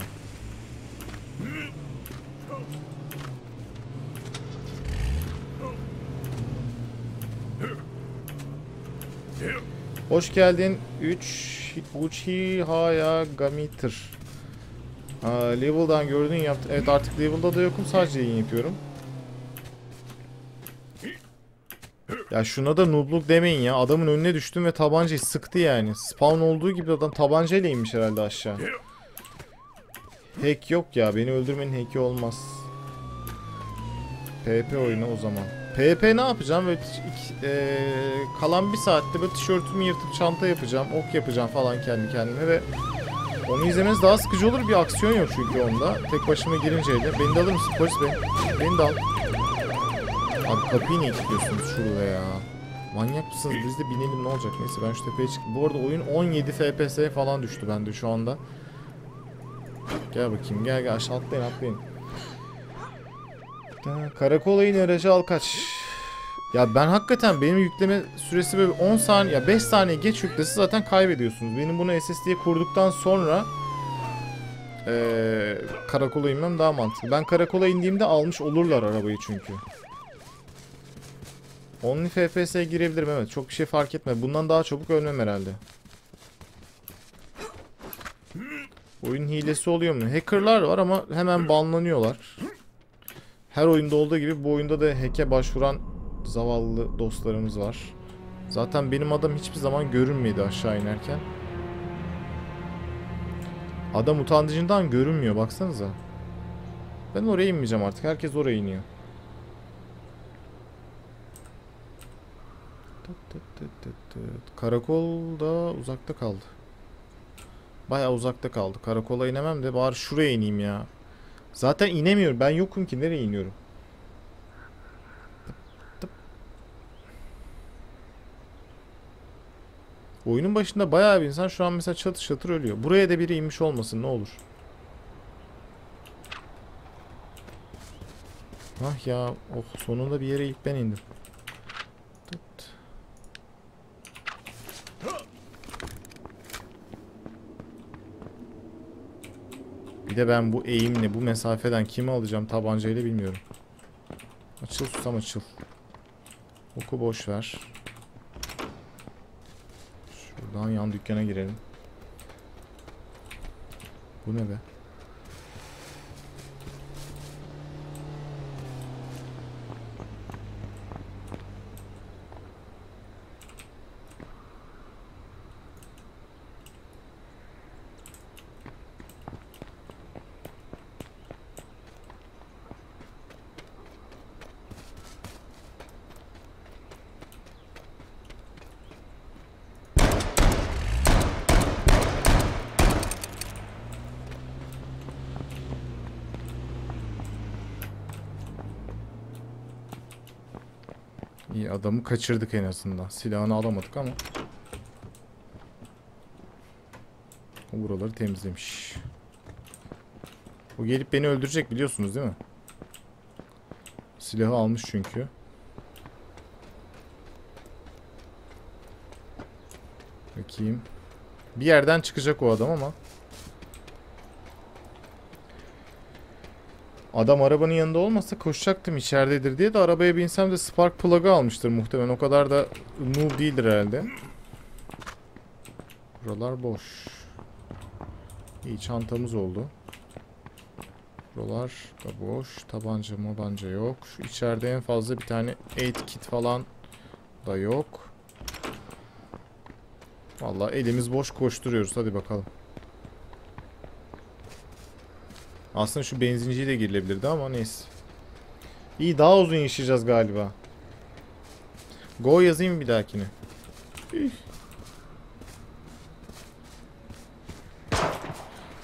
Hoş geldin 3 Uchiha Gamitır. Aa, level'dan gördün yaptı. Evet artık level'da da yokum sadece yayın yapıyorum. Ya şuna da noobluk demeyin ya. Adamın önüne düştüm ve tabancayı sıktı yani. Spawn olduğu gibi adam tabancayla inmiş herhalde aşağı. Hack yok ya. Beni öldürmenin hack'i olmaz. PvP oyunu o zaman. PvP ne yapacağım? Böyle iki- eee, kalan bir saatte böyle tişörtümü yırtıp çanta yapacağım. Ok yapacağım falan kendi kendime ve onu izlemeniz daha sıkıcı olur. Bir aksiyon yok çünkü onda. Tek başıma girince de. Beni de alır mısın polis bey? Beni de al. Abi kapıyı niye kilitliyorsunuz şurada ya? Manyak mısınız? Biz de binelim ne olacak? Neyse ben şu tepeye çıktım. Bu arada oyun 17 FPS falan düştü bende şu anda. Gel bakayım gel gel aşağı atlayın atlayın. Karakola in aracı al kaç. Ya ben hakikaten benim yükleme süresi böyle 10 saniye ya 5 saniye geç yüklesi zaten kaybediyorsunuz. Benim bunu SSD'ye kurduktan sonra eee karakola inmem daha mantıklı. Ben karakola indiğimde almış olurlar arabayı çünkü. Only FPS'ye girebilirim evet. Çok bir şey fark etme. Bundan daha çabuk ölmem herhalde. Oyun hilesi oluyor mu? Hackerlar var ama hemen banlanıyorlar. Her oyunda olduğu gibi bu oyunda da hack'e başvuran zavallı dostlarımız var. Zaten benim adam hiçbir zaman görünmedi aşağı inerken. Adam utancından görünmüyor baksanıza. Ben oraya inmeyeceğim artık. Herkes oraya iniyor. Karakol da uzakta kaldı. Bayağı uzakta kaldı. Karakola inemem de bari şuraya ineyim ya. Zaten inemiyorum. Ben yokum ki. Nereye iniyorum? Tıp tıp. Oyunun başında bayağı bir insan şu an mesela çatır çatır ölüyor. Buraya da biri inmiş olmasın ne olur. Ah ya. Oh sonunda bir yere ilk ben indim. De ben bu eğimle bu mesafeden kimi alacağım tabancayla bilmiyorum. Açıl susam açıl. Oku boş ver. Şuradan yan dükkana girelim. Bu ne be? İyi adamı kaçırdık en azından. Silahını alamadık ama. Buraları temizlemiş. O gelip beni öldürecek biliyorsunuz değil mi? Silahı almış çünkü. Bakayım. Bir yerden çıkacak o adam ama. Adam arabanın yanında olmasa koşacaktım içeridedir diye de arabaya binsem de spark plug'ı almıştır muhtemelen. O kadar da noob değildir herhalde. Buralar boş. İyi çantamız oldu. Buralar da boş. Tabanca mabanca yok. Şu içeride en fazla bir tane aid kit falan da yok. Vallahi elimiz boş koşturuyoruz. Hadi bakalım. Aslında şu benzinciye de girilebilirdi ama neyse. İyi daha uzun yaşayacağız galiba. Go yazayım bir dahakine.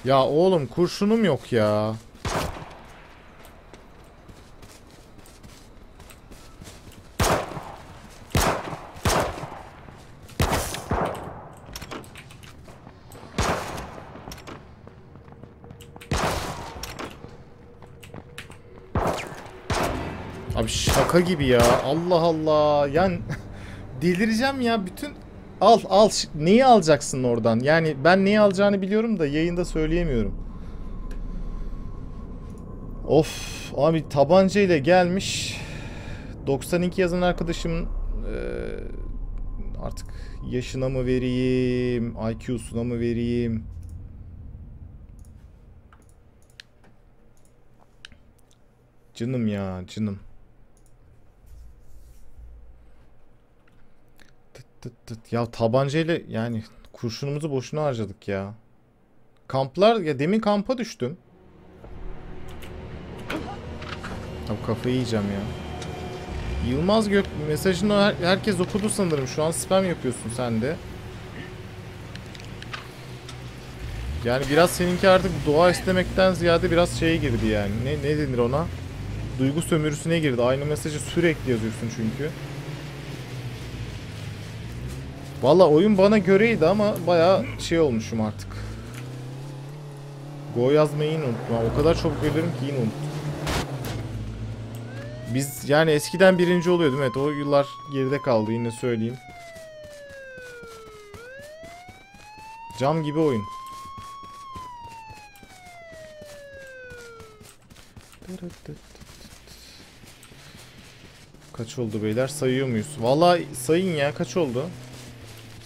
Ya oğlum kurşunum yok ya. Abi şaka gibi ya. Allah Allah. Yani delireceğim ya. Bütün al al. Neyi alacaksın oradan? Yani ben neyi alacağını biliyorum da yayında söyleyemiyorum. Of abi tabanca ile gelmiş. 92 yazan arkadaşımın eee, artık yaşına mı vereyim, IQ'suna mı vereyim? Canım ya, canım. Tıt tıt. Ya tabancayla yani kurşunumuzu boşuna harcadık ya. Kamplar ya demin kampa düştüm. Abi kafayı yiyeceğim ya. Yılmaz Gök mesajını her- herkes okudu sanırım. Şu an spam yapıyorsun sen de. Yani biraz seninki artık dua istemekten ziyade biraz şeye girdi yani. Ne, ne denir ona? Duygu sömürüsüne girdi. Aynı mesajı sürekli yazıyorsun çünkü. Valla oyun bana göreydi ama baya şey olmuşum artık. Go yazmayı yine unuttum. O kadar çok görüyorum ki yine unuttum. Biz yani eskiden birinci oluyordum. Evet o yıllar geride kaldı yine söyleyeyim. Cam gibi oyun. Kaç oldu beyler? Sayıyor muyuz? Vallahi sayın ya kaç oldu?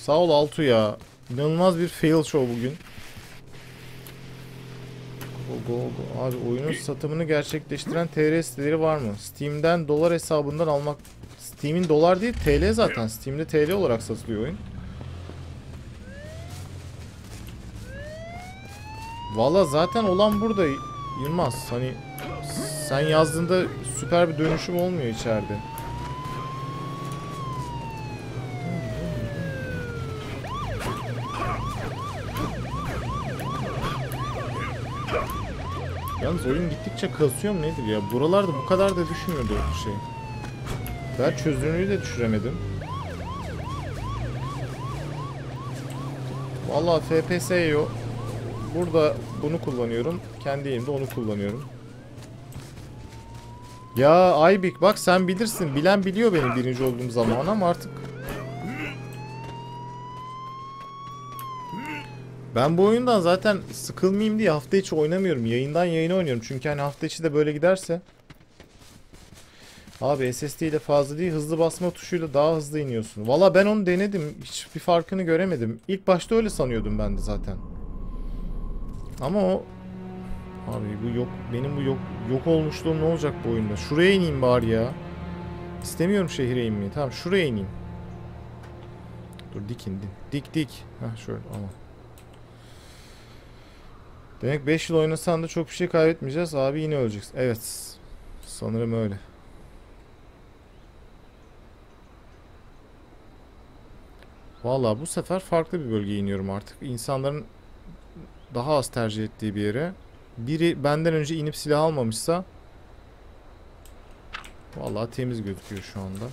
Sağ ol Altu ya. İnanılmaz bir fail show bugün. Go, go. Abi oyunun satımını gerçekleştiren TR siteleri var mı? Steam'den dolar hesabından almak... Steam'in dolar değil TL zaten. Steam'de TL olarak satılıyor oyun. Valla zaten olan burada Yılmaz. Hani sen yazdığında süper bir dönüşüm olmuyor içeride. Yalnız oyun gittikçe kasıyor mu nedir ya? Buralarda bu kadar da düşmüyordu şey. Ben çözünürlüğü de düşüremedim. Vallahi FPS yok. Burada bunu kullanıyorum. Kendi elimde onu kullanıyorum. Ya Aybik bak sen bilirsin. Bilen biliyor benim birinci olduğum zaman ama artık... Ben bu oyundan zaten sıkılmayayım diye hafta içi oynamıyorum. Yayından yayına oynuyorum. Çünkü hani hafta içi de böyle giderse... Abi SSD ile fazla değil hızlı basma tuşuyla daha hızlı iniyorsun. Valla ben onu denedim. Hiçbir farkını göremedim. İlk başta öyle sanıyordum ben de zaten. Ama o Abi bu yok benim bu yok yok olmuşluğum ne olacak bu oyunda? Şuraya ineyim bari ya. İstemiyorum şehire inmeyi. Tamam şuraya ineyim. Dur dik indin. Dik dik. Heh şöyle ama. Demek 5 yıl oynasan da çok bir şey kaybetmeyeceğiz. Abi yine öleceksin. Evet. Sanırım öyle. Vallahi bu sefer farklı bir bölgeye iniyorum artık. İnsanların daha az tercih ettiği bir yere. Biri benden önce inip silah almamışsa Vallahi temiz gözüküyor şu anda.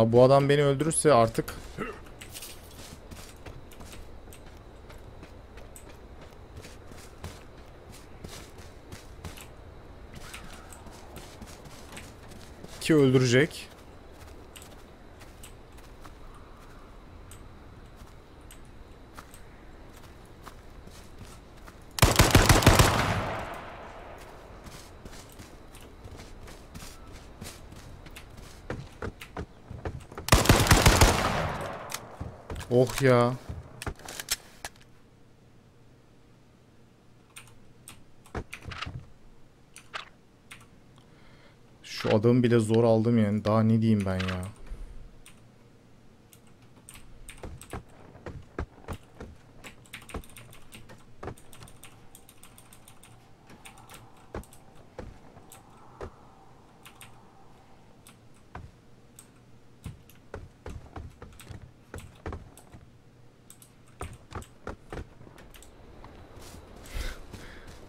Abi bu adam beni öldürürse artık ki öldürecek. Oh ya. Şu adamı bile zor aldım yani. Daha ne diyeyim ben ya.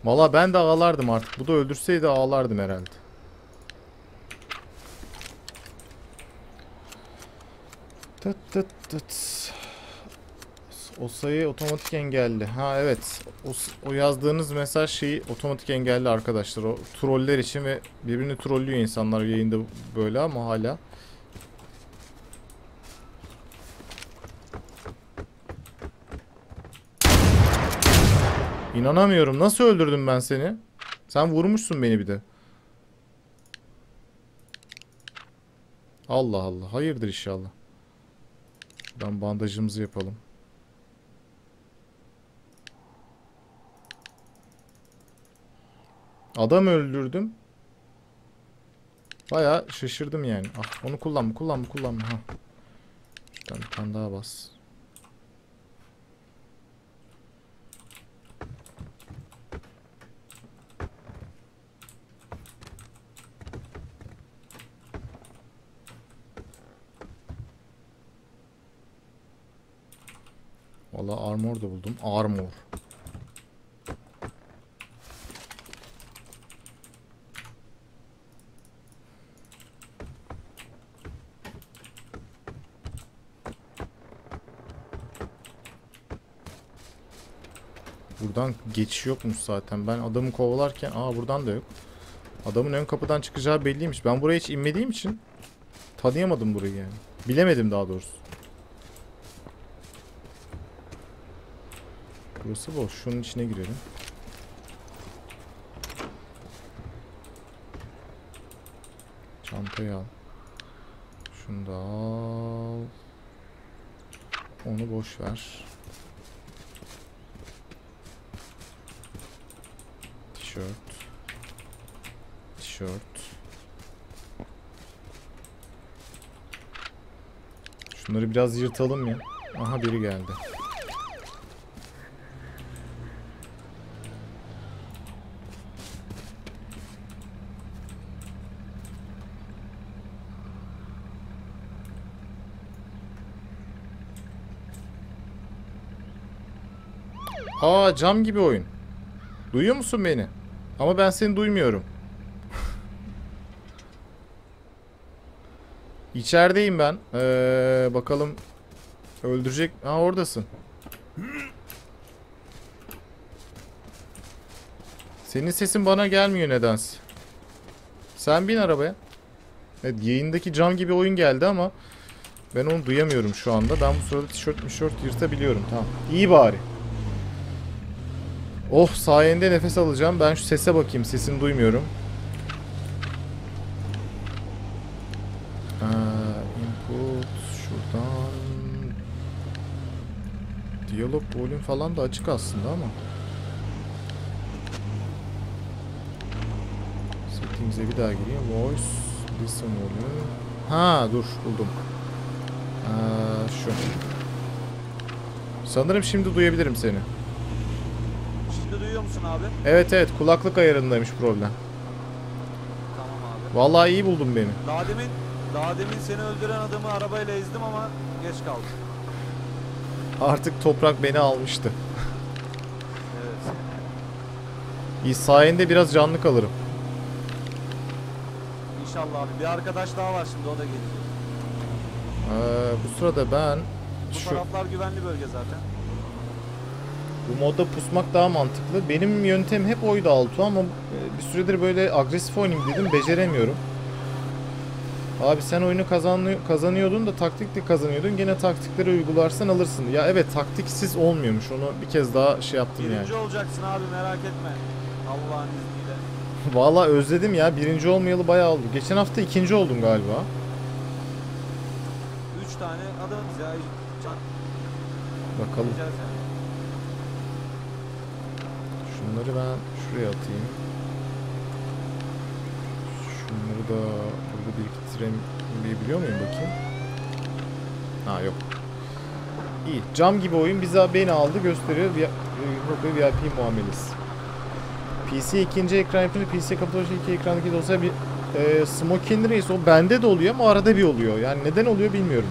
Valla ben de ağlardım artık. Bu da öldürseydi ağlardım herhalde. Tıt tıt tıt. O sayı otomatik engelli. Ha evet. O, o yazdığınız mesaj şeyi otomatik engelli arkadaşlar. O troller için ve birbirini trollüyor insanlar yayında böyle ama hala. İnanamıyorum. Nasıl öldürdüm ben seni? Sen vurmuşsun beni bir de. Allah Allah. Hayırdır inşallah. Şuradan bandajımızı yapalım. Adam öldürdüm. Baya şaşırdım yani. Ah onu kullanma kullanma kullanma. Ha. Şuradan bir tane daha bas. Valla armor da buldum. Armor. Buradan geçiş yokmuş zaten. Ben adamı kovalarken... Aa buradan da yok. Adamın ön kapıdan çıkacağı belliymiş. Ben buraya hiç inmediğim için tanıyamadım burayı yani. Bilemedim daha doğrusu. Burası boş. Şunun içine girelim. Çantayı al. Şunu da al. Onu boş ver. Tişört. Tişört. Şunları biraz yırtalım ya. Aha biri geldi. Aa cam gibi oyun. Duyuyor musun beni? Ama ben seni duymuyorum. İçerideyim ben. Ee, bakalım öldürecek. Ha oradasın. Senin sesin bana gelmiyor nedense. Sen bin arabaya. Evet yayındaki cam gibi oyun geldi ama ben onu duyamıyorum şu anda. Ben bu sırada tişört mişört yırtabiliyorum. Tamam. İyi bari. Oh sayende nefes alacağım. Ben şu sese bakayım. Sesini duymuyorum. Ee, input şuradan Diyalog volume falan da açık aslında ama Settings'e bir daha gireyim. Voice Listen volume Ha dur buldum. Ee, şu. Sanırım şimdi duyabilirim seni. Musun abi? Evet evet kulaklık ayarındaymış problem. Tamam abi. Vallahi iyi buldun beni. Daha demin, daha demin seni öldüren adamı arabayla ezdim ama geç kaldım. Artık toprak beni almıştı. Evet. İyi sayende biraz canlı kalırım. İnşallah abi. Bir arkadaş daha var şimdi o da gelecek. Ee, bu sırada ben Bu şu taraflar güvenli bölge zaten. Bu modda pusmak daha mantıklı. Benim yöntemim hep oydu Altu ama e, bir süredir böyle agresif oynayayım dedim beceremiyorum. Abi sen oyunu kazanıyor, kazanıyordun da taktikle kazanıyordun. Gene taktikleri uygularsan alırsın. Ya evet taktiksiz olmuyormuş. Onu bir kez daha şey yaptım yani. Birinci olacaksın abi merak etme. Allah'ın izniyle. Vallahi özledim ya. Birinci olmayalı bayağı oldu. Geçen hafta ikinci oldum galiba. Üç tane adamız ya. Bakalım. yani. Şunları ben şuraya atayım. Şunları da burada biriktirebiliyor muyum bakayım? Ha yok. İyi. Cam gibi oyun bize beni aldı gösteriyor. Vi- Avrupa VIP muamelesi. PC ikinci ekran yapınca PC kapalı iki ekrandaki dosya bir e, Smoking Race o bende de oluyor ama arada bir oluyor. Yani neden oluyor bilmiyorum.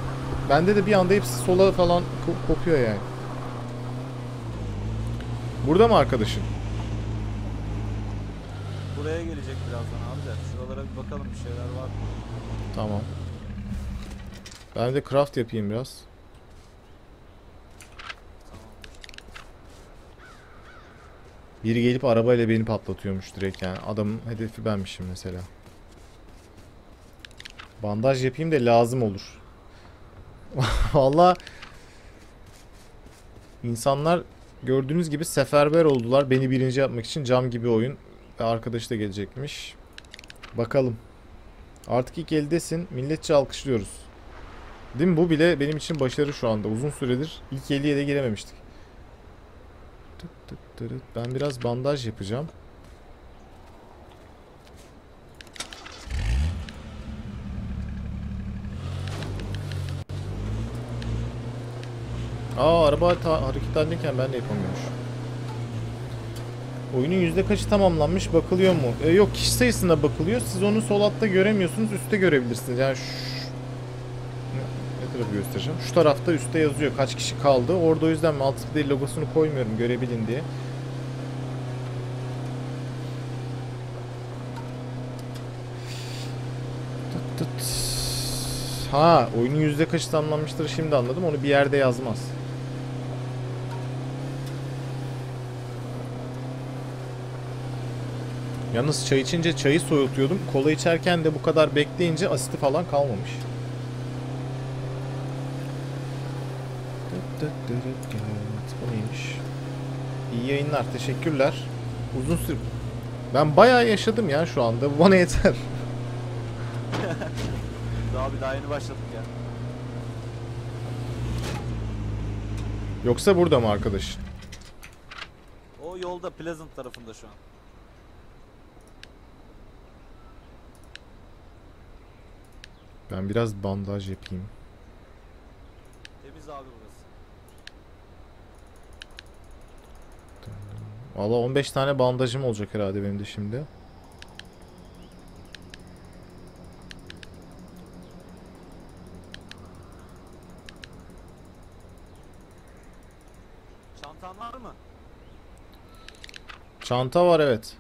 Bende de bir anda hepsi sola falan ko- kopuyor yani. Burada mı arkadaşın? Buraya gelecek birazdan abi de. Şuralara bir bakalım bir şeyler var mı? Tamam. Ben de craft yapayım biraz. Biri gelip arabayla beni patlatıyormuş direkt yani. Adamın hedefi benmişim mesela. Bandaj yapayım da lazım olur. Valla insanlar gördüğünüz gibi seferber oldular. Beni birinci yapmak için cam gibi oyun. Ve arkadaş da gelecekmiş. Bakalım. Artık ilk eldesin. Milletçe alkışlıyoruz. Değil mi? Bu bile benim için başarı şu anda. Uzun süredir ilk 50'ye de girememiştik. Ben biraz bandaj yapacağım. Aa araba hareket halindeyken ben de yapamıyormuş. Oyunun yüzde kaçı tamamlanmış bakılıyor mu? E, yok kişi sayısına bakılıyor. Siz onu sol altta göremiyorsunuz. Üstte görebilirsiniz. Yani şu... Ne, tarafı göstereceğim? Şu tarafta üstte yazıyor kaç kişi kaldı. Orada o yüzden Multiplayer logosunu koymuyorum görebilin diye. Ha, oyunun yüzde kaçı tamamlanmıştır şimdi anladım. Onu bir yerde yazmaz. Yalnız çay içince çayı soğutuyordum. Kola içerken de bu kadar bekleyince asiti falan kalmamış. Bu neymiş? İyi yayınlar. Teşekkürler. Uzun süre... Ben bayağı yaşadım ya şu anda. Bu bana yeter. Daha bir daha yeni başladık ya. Yoksa burada mı arkadaş? O yolda Pleasant tarafında şu an. Ben biraz bandaj yapayım. Temiz abi burası. Valla 15 tane bandajım olacak herhalde benim de şimdi. Çantan var mı? Çanta var evet.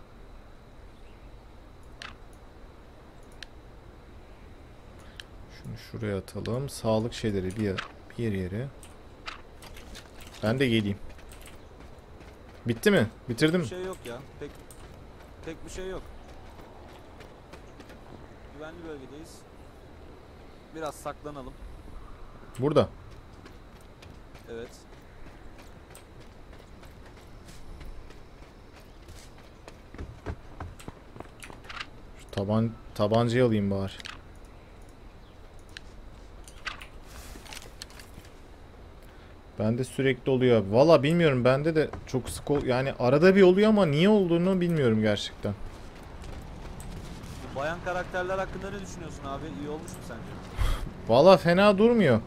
Şuraya atalım. Sağlık şeyleri bir, bir yere. Ben de geleyim. Bitti mi? Bitirdim. Bir şey yok ya. Pek pek bir şey yok. Güvenli bölgedeyiz. Biraz saklanalım. Burada. Evet. Şu taban tabancayı alayım bari. Bende sürekli oluyor. Valla bilmiyorum bende de çok sık ol yani arada bir oluyor ama niye olduğunu bilmiyorum gerçekten. Bayan karakterler hakkında ne düşünüyorsun abi? İyi olmuş mu sence? Valla fena durmuyor.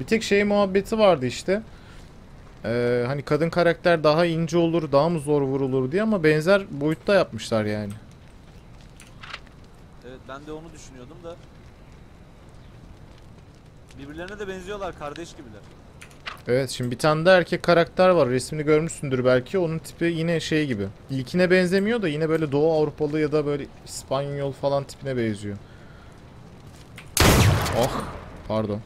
Bir tek şey muhabbeti vardı işte. Ee, hani kadın karakter daha ince olur, daha mı zor vurulur diye ama benzer boyutta yapmışlar yani. Evet ben de onu düşünüyordum da. Birbirlerine de benziyorlar, kardeş gibiler. Evet şimdi bir tane de erkek karakter var. Resmini görmüşsündür belki. Onun tipi yine şey gibi. İlkine benzemiyor da yine böyle Doğu Avrupalı ya da böyle İspanyol falan tipine benziyor. Oh pardon.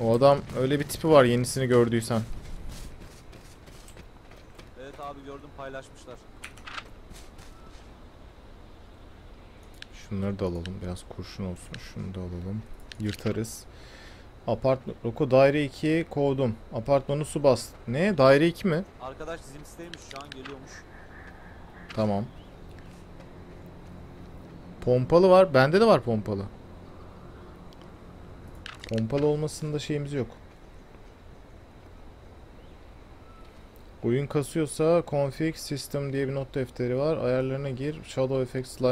O adam öyle bir tipi var yenisini gördüysen. Evet abi gördüm paylaşmışlar. Şunları da alalım. Biraz kurşun olsun. Şunu da alalım. Yırtarız. Apartman Roko daire 2'ye kovdum. Apartmanı su bastı. Ne? Daire 2 mi? Arkadaş Zims'teymiş şu an geliyormuş. Tamam. Pompalı var. Bende de var pompalı. Pompalı olmasında şeyimiz yok. Oyun kasıyorsa config system diye bir not defteri var. Ayarlarına gir. Shadow effects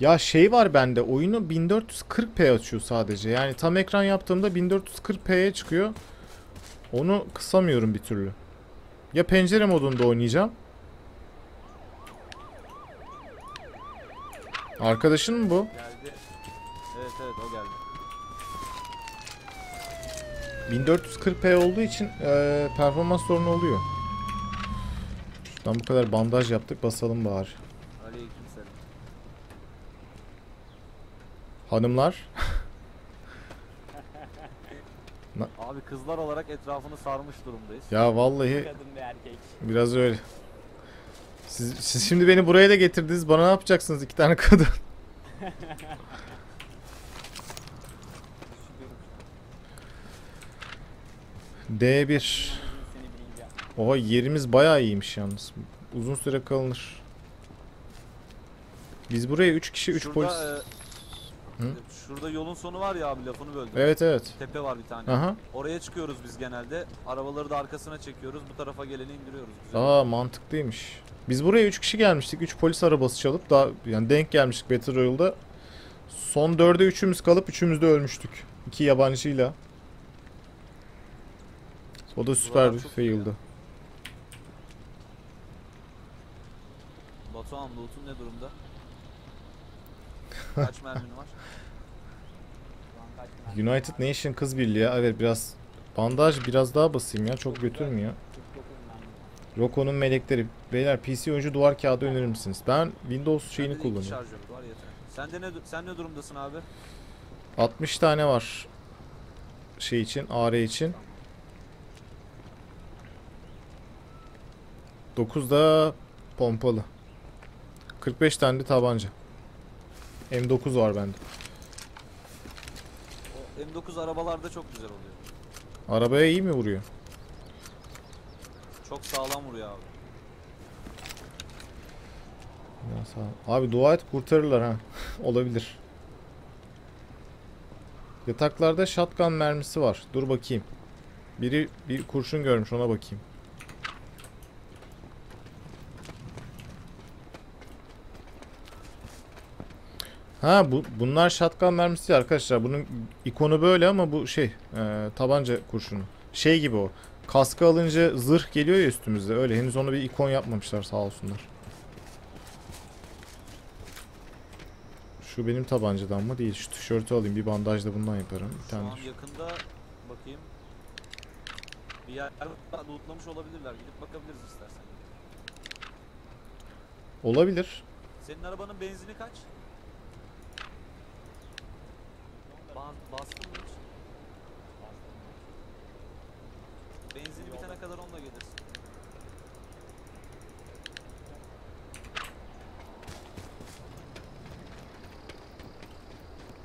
Ya şey var bende. Oyunu 1440p açıyor sadece. Yani tam ekran yaptığımda 1440p'ye çıkıyor. Onu kısamıyorum bir türlü. Ya pencere modunda oynayacağım. Arkadaşın mı bu? Geldi. Evet evet o geldi. 1440p olduğu için eee, performans sorunu oluyor. Lan bu kadar bandaj yaptık basalım bari. Hanımlar. Abi kızlar olarak etrafını sarmış durumdayız. Ya vallahi Kadın ve erkek. biraz öyle. Siz, siz şimdi beni buraya da getirdiniz. Bana ne yapacaksınız iki tane kadın? D1. Seni bilince. Oha yerimiz bayağı iyiymiş yalnız. Uzun süre kalınır. Biz buraya 3 kişi 3 Şurada, polis. e, Hı? şurada yolun sonu var ya abi lafını böldüm. Evet evet. Tepe var bir tane. Aha. Oraya çıkıyoruz biz genelde. Arabaları da arkasına çekiyoruz. Bu tarafa geleni indiriyoruz. Güzel. Aa mantıklıymış. Biz buraya 3 kişi gelmiştik. 3 polis arabası çalıp daha yani denk gelmiştik Battle Royale'da. Son 4'e 3'ümüz kalıp 3'ümüz de ölmüştük. 2 yabancıyla. O da süper bir fail'dı. Batuhan loot'un ne durumda? Kaç mermin var? Şu an kaç tane United? Nation kız birliği. Evet biraz bandaj biraz daha basayım ya. Çok götürmüyor. 49 mermi. Roko'nun melekleri. Beyler PC oyuncu duvar kağıdı önerir misiniz? Ben Windows şeyini kullanıyorum. Sen de ne sen ne durumdasın abi? 60 tane var şey için, AR için. 9 da pompalı. 45 tane de tabanca. M9 var bende. O M9 arabalarda çok güzel oluyor. Arabaya iyi mi vuruyor? Çok sağlam vuruyor abi. Ya sağ. Abi dua et kurtarırlar ha. Olabilir. Yataklarda shotgun mermisi var. Dur bakayım. Biri bir kurşun görmüş ona bakayım. Ha bu bunlar shotgun mermisi arkadaşlar. Bunun ikonu böyle ama bu şey e, tabanca kurşunu. Şey gibi o. Kaskı alınca zırh geliyor ya üstümüzde. Öyle henüz onu bir ikon yapmamışlar sağ olsunlar. Şu benim tabancadan mı? Değil. Şu tişörtü alayım. Bir bandaj da bundan yaparım. Bir Şu tane. an yakında bakayım. Bir yer lootlamış olabilirler. Gidip bakabiliriz istersen. Olabilir. Senin arabanın benzini kaç? Ban bastın mı hiç? Benzini bitene kadar onunla gelirsin.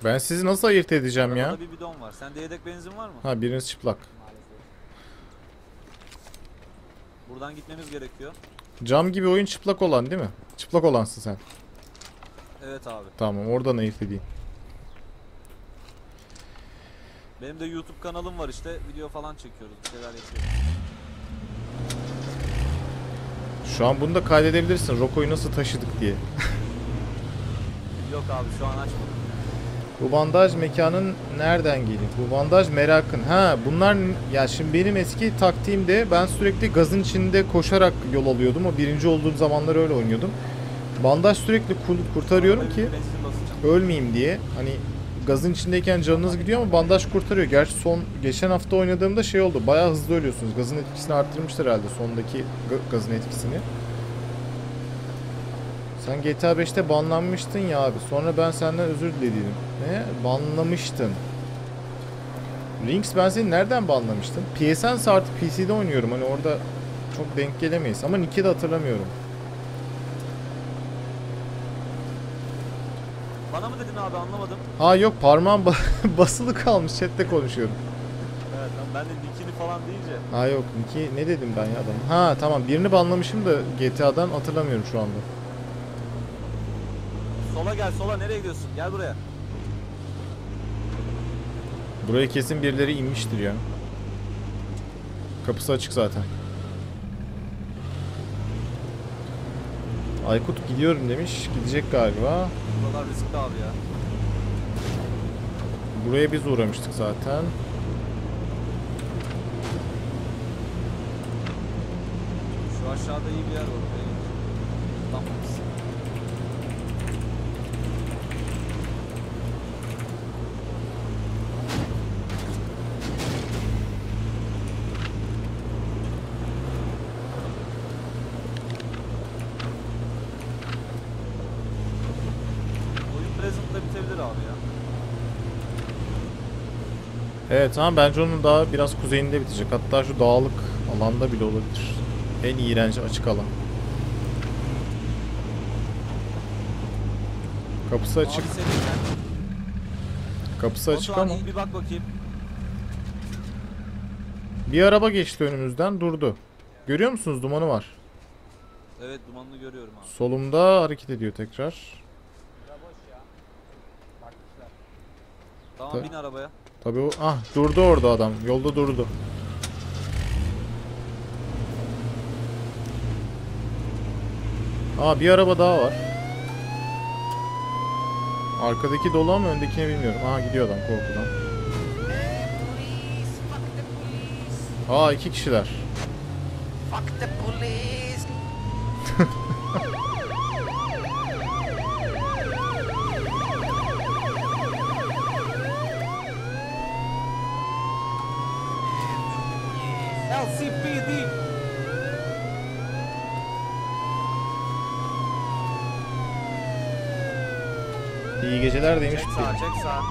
Ben sizi nasıl ayırt edeceğim ya? Arabada bir bidon var. Sende yedek benzin var mı? Ha biriniz çıplak. Maalesef. Buradan gitmemiz gerekiyor. Cam gibi oyun çıplak olan değil mi? Çıplak olansın sen. Evet abi. Tamam oradan ayırt edeyim. Benim de YouTube kanalım var işte. Video falan çekiyoruz. Bir şeyler yapıyoruz. Şu an bunu da kaydedebilirsin. Roko'yu nasıl taşıdık diye. Yok abi şu an açmadım. Bu bandaj mekanın nereden geliyor? Bu bandaj merakın. Ha bunlar ya şimdi benim eski taktiğimde ben sürekli gazın içinde koşarak yol alıyordum. O birinci olduğum zamanlar öyle oynuyordum. Bandaj sürekli kurtarıyorum ki ölmeyeyim diye. Hani gazın içindeyken canınız gidiyor ama bandaj kurtarıyor. Gerçi son geçen hafta oynadığımda şey oldu. Bayağı hızlı ölüyorsunuz. Gazın etkisini arttırmışlar herhalde sondaki ga- gazın etkisini. Sen GTA 5'te banlanmıştın ya abi. Sonra ben senden özür diledim. Ne? Banlamıştın. Links ben seni nereden banlamıştım? PSN artı PC'de oynuyorum. Hani orada çok denk gelemeyiz. Ama nick'i de hatırlamıyorum. Bana mı dedin abi anlamadım. Ha yok parmağım ba- basılı kalmış. Chat'te konuşuyorum. Evet ben de nickini falan deyince. Ha yok Nick'i ne dedim ben ya adam? Ha tamam birini banlamışım da GTA'dan hatırlamıyorum şu anda. Sola gel sola nereye gidiyorsun? Gel buraya. Buraya kesin birileri inmiştir ya. Kapısı açık zaten. Aykut gidiyorum demiş. Gidecek galiba. Buralar riskli abi ya. Buraya biz uğramıştık zaten. Şu aşağıda iyi bir yer var. oraya abi ya. Evet ama bence onun daha biraz kuzeyinde bitecek. Hatta şu dağlık alanda bile olabilir. En iğrenç açık alan. Kapısı açık. Kapısı açık ama. Bir bak bakayım. Bir araba geçti önümüzden durdu. Görüyor musunuz dumanı var. Evet dumanını görüyorum abi. Solumda hareket ediyor tekrar. Tamam Ta- bin arabaya. Tabii o ah durdu orada adam. Yolda durdu. Aa bir araba daha var. Arkadaki dolu ama öndekini bilmiyorum. Aha gidiyor adam korkudan. Aa iki kişiler. Fuck the police. LCPD. Demiş. Çek sağa çek sağa.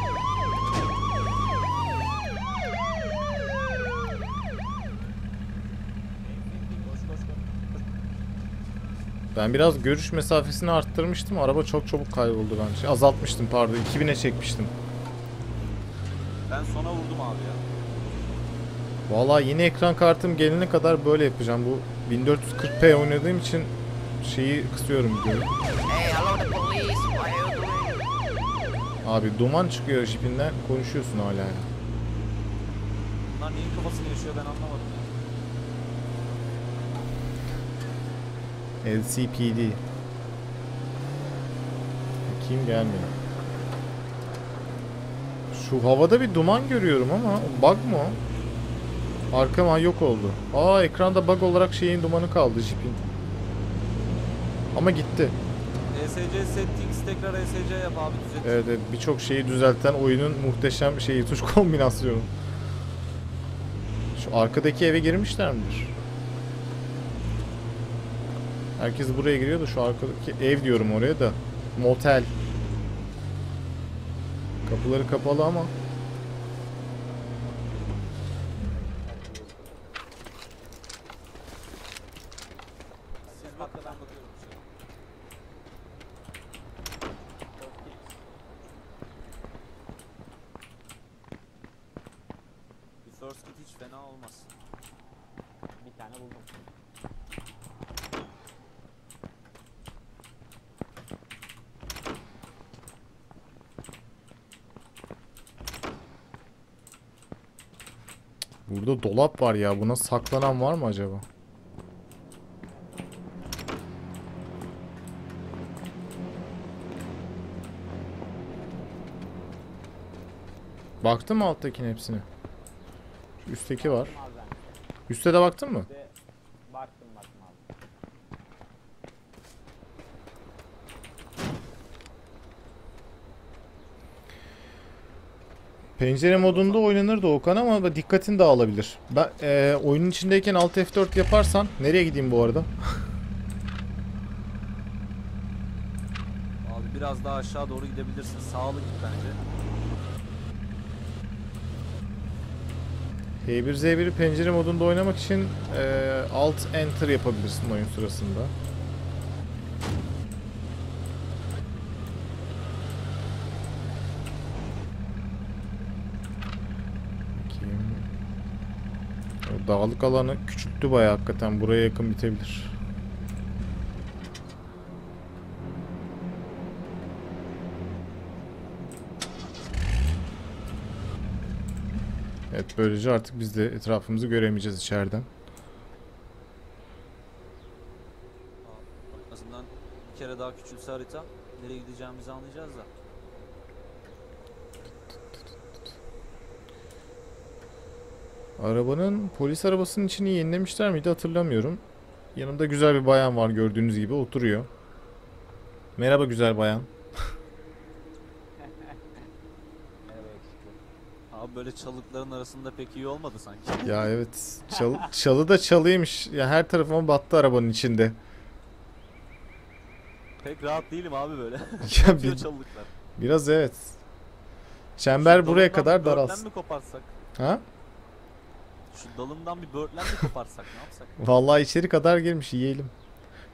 Ben biraz görüş mesafesini arttırmıştım. Araba çok çabuk kayboldu bence. Azaltmıştım pardon. 2000'e çekmiştim. Ben sona vurdum abi ya. Vallahi yeni ekran kartım gelene kadar böyle yapacağım. Bu 1440p oynadığım için şeyi kısıyorum videoyu. Hey, hello the police. What are you doing? Abi duman çıkıyor jipinden konuşuyorsun hala ya. Bunlar neyin kafasını yaşıyor ben anlamadım ya. LCPD. Kim gelmiyor. Şu havada bir duman görüyorum ama bug mı o? Arkama yok oldu. Aa ekranda bug olarak şeyin dumanı kaldı jipin. Ama gitti. ESC settings tekrar ESC yap abi düzelt. Evet, evet birçok şeyi düzelten oyunun muhteşem şeyi tuş kombinasyonu. Şu arkadaki eve girmişler midir? Herkes buraya giriyor da şu arkadaki ev diyorum oraya da. Motel. Kapıları kapalı ama. Siz bakın ben bakıyorum. şey. Bir first kit hiç fena olmaz. Bir tane buldum. Burada dolap var ya. Buna saklanan var mı acaba? Baktın mı alttakinin hepsine? Üstteki var. Üste de baktın mı? İşte baktım baktım abi. Pencere modunda oynanır da Okan ama dikkatin dağılabilir. Ben eee, oyunun içindeyken Alt F4 yaparsan nereye gideyim bu arada? Abi biraz daha aşağı doğru gidebilirsin. Sağlı git bence. H1Z1'i pencere modunda oynamak için eee, Alt Enter yapabilirsin oyun sırasında. Bakayım. O dağlık alanı küçülttü bayağı hakikaten. Buraya yakın bitebilir. Evet böylece artık biz de etrafımızı göremeyeceğiz içeriden. En azından bir kere daha küçülse harita nereye gideceğimizi anlayacağız da. Arabanın polis arabasının içini yenilemişler miydi hatırlamıyorum. Yanımda güzel bir bayan var gördüğünüz gibi oturuyor. Merhaba güzel bayan. Abi böyle çalıkların arasında pek iyi olmadı sanki. Ya evet çal, çalı da çalıymış. Ya her tarafıma battı arabanın içinde. Pek rahat değilim abi böyle. Ya bir- çalılıklar. biraz evet. Çember Şu buraya kadar daralsın. mi koparsak? Ha? Şu dalından bir böğürtlen mi koparsak ne yapsak? Vallahi içeri kadar girmiş yiyelim.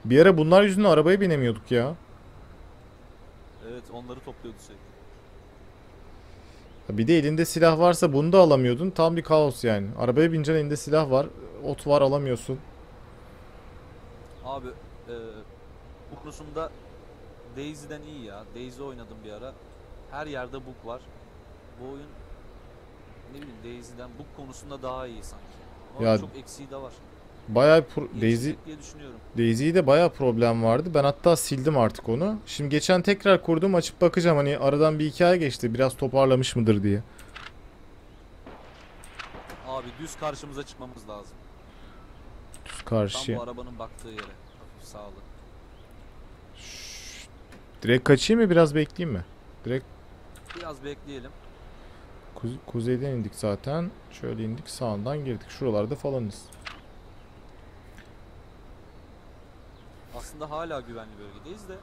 Bir ara bunlar yüzünden arabaya binemiyorduk ya. Evet onları topluyordu sürekli. Bir de elinde silah varsa bunu da alamıyordun. Tam bir kaos yani. Arabaya bineceksin elinde silah var. Ot var alamıyorsun. Abi e, bu konusunda Daisy'den iyi ya. Daisy oynadım bir ara. Her yerde book var. Bu oyun ne bileyim Daisy'den book konusunda daha iyi sanki. Ama Ya- çok eksiği de var. Bayağı pro- Daisy düşünüyorum. Daisy'de bayağı problem vardı. Ben hatta sildim artık onu. Şimdi geçen tekrar kurdum açıp bakacağım hani aradan bir hikaye geçti. Biraz toparlamış mıdır diye. Abi düz karşımıza çıkmamız lazım. Düz Tam karşıya. bu arabanın baktığı yere. Hafif sağlı. Direkt kaçayım mı biraz bekleyeyim mi? Direkt Biraz bekleyelim. Kuze- kuzeyden indik zaten. Şöyle indik sağından girdik. Şuralarda falanız. Aslında hala güvenli bölgedeyiz de.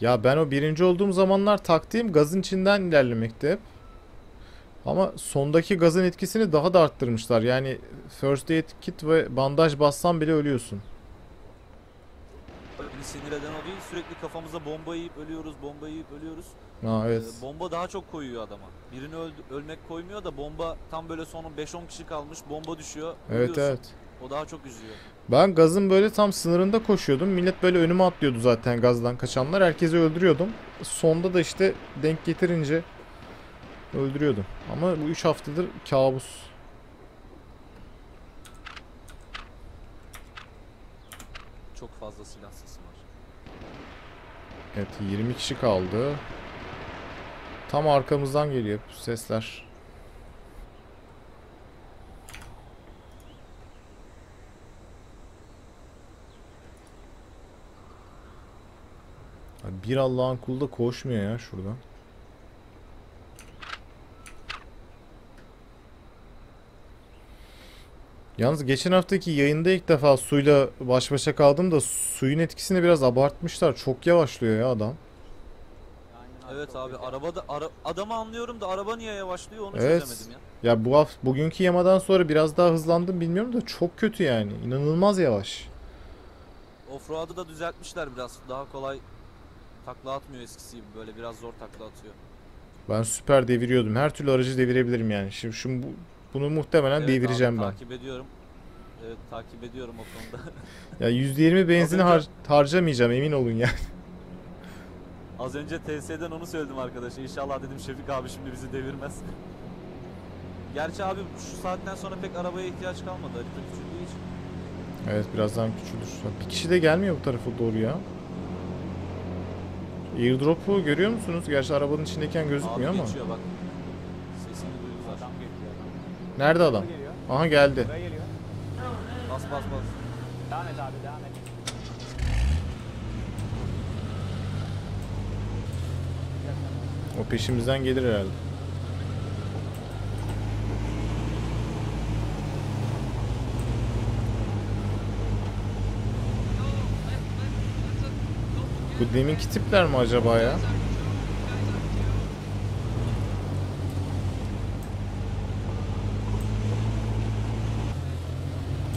Ya ben o birinci olduğum zamanlar taktiğim gazın içinden ilerlemekti hep. Ama sondaki gazın etkisini daha da arttırmışlar. Yani first aid kit ve bandaj bassan bile ölüyorsun. Beni sinir eden o değil. Sürekli kafamıza bomba yiyip ölüyoruz, bomba yiyip ölüyoruz. Ha evet. Ee, bomba daha çok koyuyor adama. Birini öldü- ölmek koymuyor da bomba tam böyle son 5-10 kişi kalmış. Bomba düşüyor. Evet ölüyorsun. evet. O daha çok üzüyor. Ben gazın böyle tam sınırında koşuyordum. Millet böyle önüme atlıyordu zaten gazdan kaçanlar. Herkesi öldürüyordum. Sonda da işte denk getirince öldürüyordum. Ama bu 3 haftadır kabus. Çok fazla silah sesi var. Evet 20 kişi kaldı. Tam arkamızdan geliyor sesler. Bir Allah'ın kulu da koşmuyor ya şuradan. Yalnız geçen haftaki yayında ilk defa suyla baş başa kaldım da suyun etkisini biraz abartmışlar. Çok yavaşlıyor ya adam. Evet abi arabada ara, adamı anlıyorum da araba niye yavaşlıyor onu Evet. çözemedim ya. Ya bu hafta bugünkü yamadan sonra biraz daha hızlandım bilmiyorum da çok kötü yani. İnanılmaz yavaş. Offroad'ı da düzeltmişler biraz. Daha kolay takla atmıyor eskisi gibi. Böyle biraz zor takla atıyor. Ben süper deviriyordum. Her türlü aracı devirebilirim yani. Şimdi, şimdi bu, bunu muhtemelen Evet devireceğim abi, ben. Takip ediyorum. Evet takip ediyorum o konuda. Ya %20 benzini har- harcamayacağım emin olun ya. Az önce TS'den onu söyledim arkadaşa. İnşallah dedim Şefik abi şimdi bizi devirmez. Gerçi abi şu saatten sonra pek arabaya ihtiyaç kalmadı harita küçüldüğü için. Evet birazdan küçülür. Bir kişi de gelmiyor bu tarafa doğru ya. Airdrop'u görüyor musunuz? Gerçi arabanın içindeyken gözükmüyor abi ama. geçiyor bak. Sesini duydu zaten. Nerede adam? Geliyor. Aha geldi. Buraya geliyor. Bas bas bas. Devam et abi devam et. O peşimizden gelir herhalde. Bu deminki tipler mi acaba ya?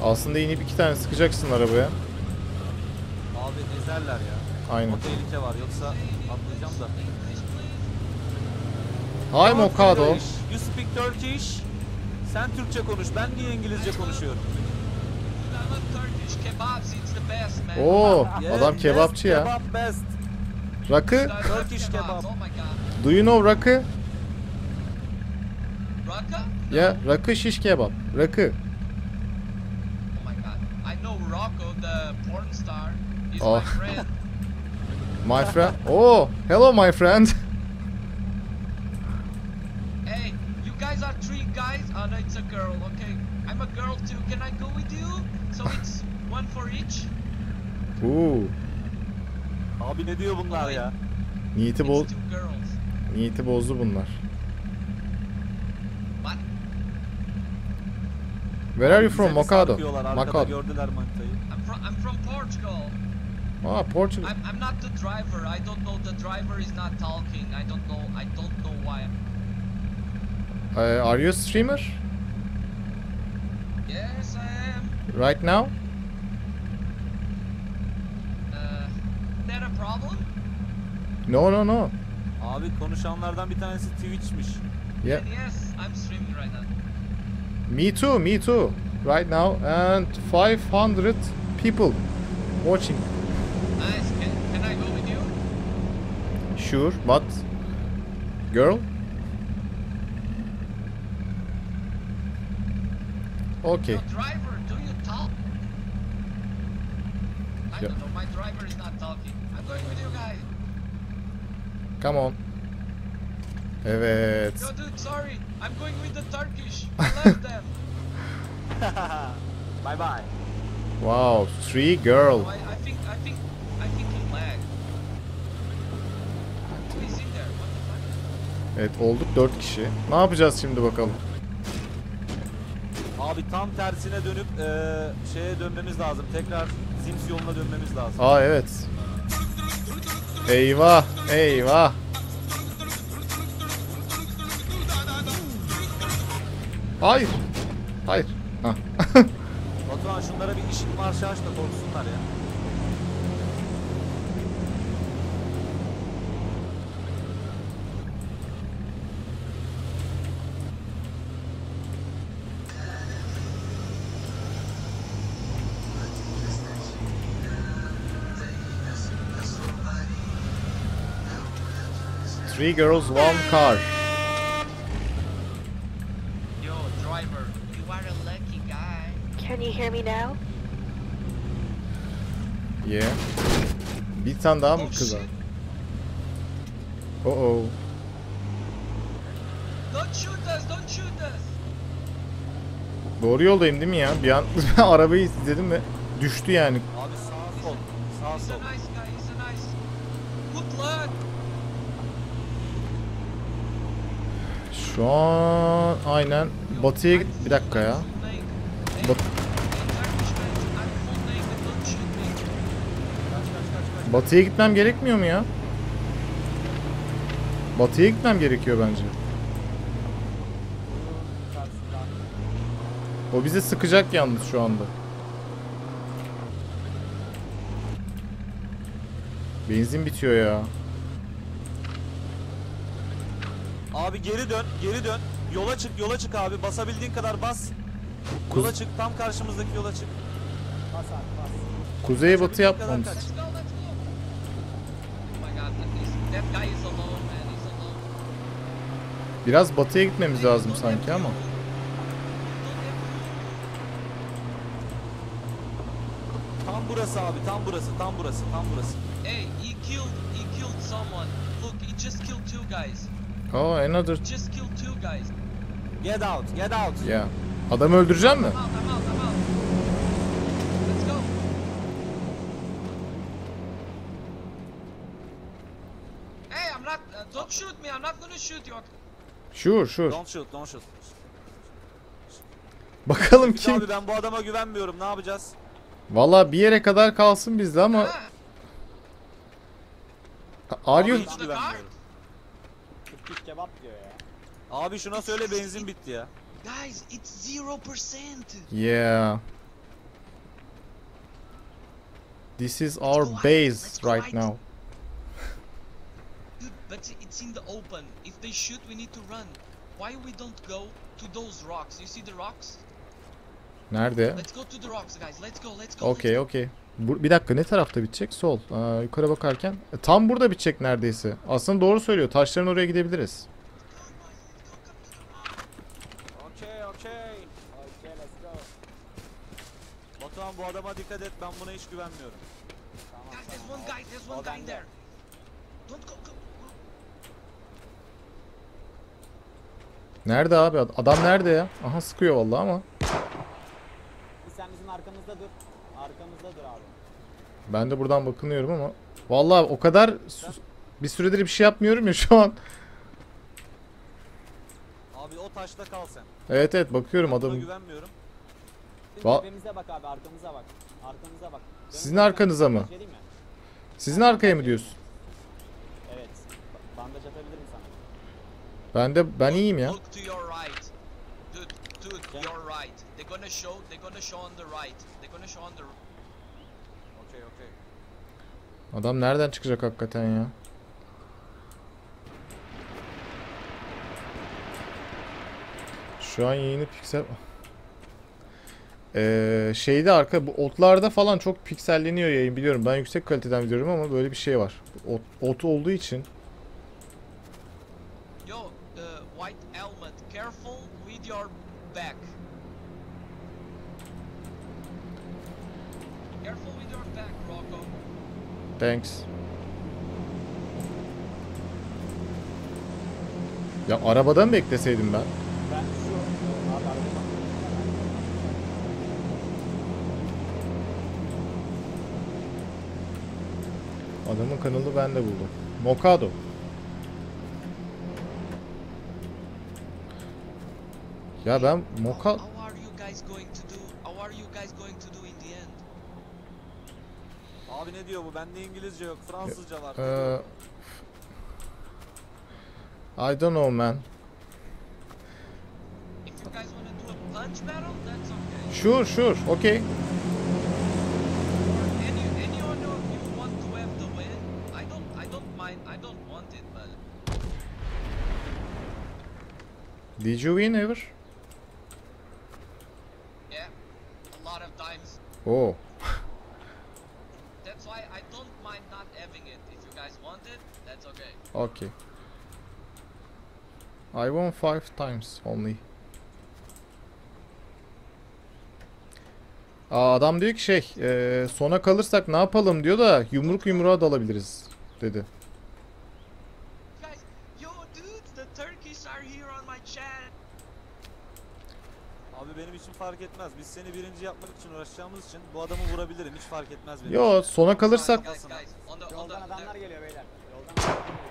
Aslında inip iki tane sıkacaksın arabaya. Abi ezerler ya. Aynen. O tehlike var yoksa atlayacağım da. Hi Mokado. You speak Turkish. Sen Türkçe konuş. Ben niye İngilizce konuşuyorum? Oo, Yeah, adam kebapçı ya. Kebap best. Rakı? Turkish god. Do you know rakı? Raka? Ya rakı şiş kebap. Rakı. Oh my god. I know Rocco, the porn star. He's Oh. my friend. My friend. Oh, hello my friend. hey, you guys. Oh no, it's a girl. Okay, I'm a girl too. Can I go with you? So it's one for each. Oo, Abi ne diyor bunlar ya? niyeti It's boz two girls. niyeti bozdu bunlar. What? Where are you from? Arkada Mokado. gördüler manitayı. I'm from I'm from Portugal. Ah, Portugal. I'm, I'm not the driver. I don't know. The driver is not talking. I don't know. I don't know why. Uh, are you a streamer Yes, I am. right now? Uh, that a problem? No no no. Abi konuşanlardan bir tanesi Twitch'miş. Yeah. Yes, I'm streaming right now. Me too, me too. Right now and 500 people watching. Nice. Can, can I go with you? Sure, but girl? Okay. Your driver, do you talk? I Yeah. don't know. My driver is not talking. I'm going with you guys. Come on. Evet. No, dude, sorry. I'm going with the Turkish. I left them. Bye bye. Wow, three girl. Oh, I, I think, I think, I think he lagged. Who is in there? What the fuck? Evet olduk 4 kişi. Ne yapacağız şimdi bakalım. Abi tam tersine dönüp eee, şeye dönmemiz lazım. Tekrar Zims yoluna dönmemiz lazım. Aa evet. Eyvah, eyvah. Hayır. Hayır. Batuhan şunlara bir ışık marşı aç da korksunlar ya. Three girls, one car. Yo, driver, you are a lucky guy. Can you hear me now? Yeah. Bir tane daha mı Oh, kız var? shit. Oh oh. Don't shoot us, don't shoot us. Doğru yoldayım değil mi ya? Bir an arabayı izledim ve düştü yani. Abi sağ sol. Sağ sol. a nice guy, he's a nice. Good luck. Şu an aynen batıya git. Bir dakika ya. Bat batıya gitmem gerekmiyor mu ya? Batıya gitmem gerekiyor bence. O bizi sıkacak yalnız şu anda. Benzin bitiyor ya. Abi geri dön, geri dön. Yola çık, yola çık abi. Basabildiğin kadar bas. Yola çık, tam karşımızdaki yola çık. Bas abi bas. Kuzey batı yapmamız. Biraz batıya gitmemiz lazım sanki ama. Tam burası abi, tam burası, tam burası, tam burası. Hey, he killed, he killed someone. Look, he just killed two guys. Oh another. He just killed two guys. Get out, get out. Ya. Adamı öldürecek mi? I'm out, I'm out, I'm out. Let's go. Hey, I'm not. Uh, don't shoot me. I'm not gonna shoot you. Sure sure. Don't shoot, don't shoot. Bakalım Ümit kim? Abi ben bu adama güvenmiyorum. Ne yapacağız? Valla bir yere kadar kalsın bizde ama Are you Abi hiç güvenmiyorum. Türk kebap diyor ya. Abi şuna söyle benzin bitti ya. guys, it's zero percent. Yeah. This is our base right now. Dude, but it's in the open. If they shoot, we need to run. Why we don't go to those rocks? You see the rocks? Nerede? Let's go to the rocks, guys. Let's go. Let's go. Okey okey. Bu- Bir dakika ne tarafta bitecek? Sol. Aa, yukarı bakarken. E, tam burada bitecek neredeyse. Aslında doğru söylüyor. Taşların oraya gidebiliriz. Okay let's go. Batuhan bu adama dikkat et. Ben buna hiç güvenmiyorum. Tamam Guys, there's tamam. one guy. There's O one guy in bende. there. Don't go. go. Nerede abi? Adam nerede ya? Aha sıkıyor vallahi ama. Sen bizim arkamızda dur. Ben de buradan bakınıyorum ama. Vallahi o kadar bir süredir bir şey yapmıyorum ya şu an. Abi o taşta kal sen. Evet evet bakıyorum Buna adam. güvenmiyorum. Va- tepemize bak abi arkamıza bak. Arkamıza bak. Dön Sizin arkanıza mı? Mi? Sizin arkaya mı diyorsun? Evet. Ba- Bandaj atabilirim sana. Ben de ben iyiyim ya. Look to your right. Dude, dude, your right. They're gonna show, they're gonna show on the right. They're gonna show on the. Adam nereden çıkacak hakikaten ya? Şu an yayını piksel... Ee, şeyde arka bu otlarda falan çok pikselleniyor yayın biliyorum. Ben yüksek kaliteden biliyorum ama böyle bir şey var. Ot, ot olduğu için. Yo, uh, white helmet, careful with your back. Careful with your back, Rocco. Thanks. Ya arabada mı bekleseydim ben? Adamın kanalını ben de buldum. Mokado. Ya ben Moka... How, are you guys going to do? How are you guys going to do? Abi ne diyor bu? Bende İngilizce yok. Fransızca var. Ee, I don't know man. If you guys want to do a punch battle, that's okay. Sure sure okay. Or any anyone of you want to have the win? I don't I don't mind. I don't want it, but Did you win ever? yeah, a lot of times. Oh. That's why I don't mind not having it. If you guys want it, that's okay. I won five times only. Aa, adam diyor ki şey, e, sona kalırsak ne yapalım diyor da yumruk yumruğa dalabiliriz dedi. Guys, yo, dudes, the Turkish are here on my chat. Abi benim için fark etmez. Biz seni birinci yapmak için uğraşacağımız için bu adamı vurabilirim. Hiç fark etmez benim Yo sona kalırsak. Yoldan adamlar geliyor beyler. Yoldan adamlar geliyor.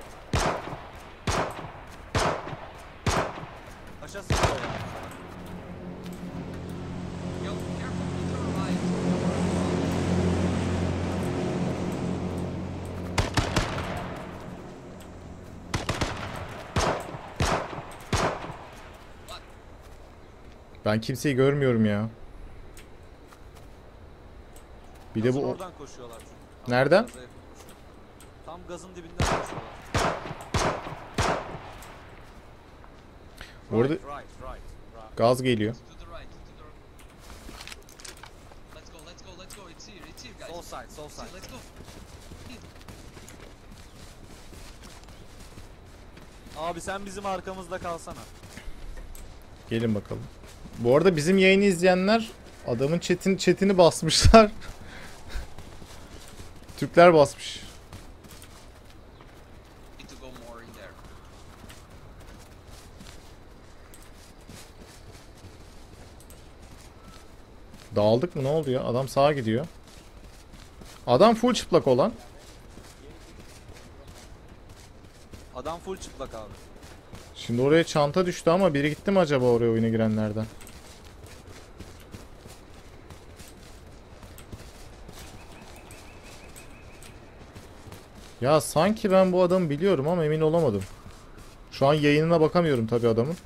Ya. Ben kimseyi görmüyorum ya. Bir de bu oradan koşuyorlar çünkü. Nereden? Tam gazın dibinden koşuyorlar. Orada- Right, right, right, right. gaz geliyor. To the right, to the Let's go, let's go, let's go. It's here, it's here, guys. Sol side, sol It's here, side. let's go. Abi sen bizim arkamızda kalsana. Gelin bakalım. Bu arada bizim yayını izleyenler adamın chat'in chat'ini basmışlar. Türkler basmış. Need to go more in there. Dağıldık mı ne oldu ya? Adam sağa gidiyor. Adam full çıplak olan. Adam full çıplak abi. Şimdi oraya çanta düştü ama biri gitti mi acaba oraya oyuna girenlerden? Ya sanki ben bu adamı biliyorum ama emin olamadım. Şu an yayınına bakamıyorum tabi adamın.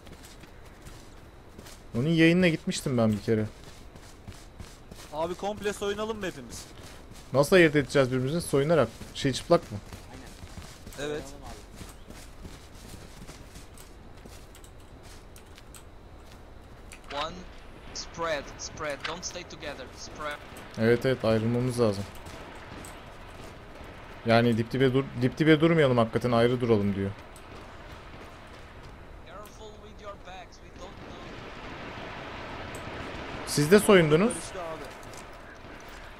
Onun yayınına gitmiştim ben bir kere. Abi komple soyunalım mı hepimiz? Nasıl ayırt edeceğiz birbirimizi? Soyunarak. Şey çıplak mı? Aynen. Evet. One, spread, spread. Don't stay together. Spread. Evet evet ayrılmamız lazım. Yani dip dibe dur dip dibe durmayalım hakikaten ayrı duralım diyor. Siz de soyundunuz. Karıştı abi.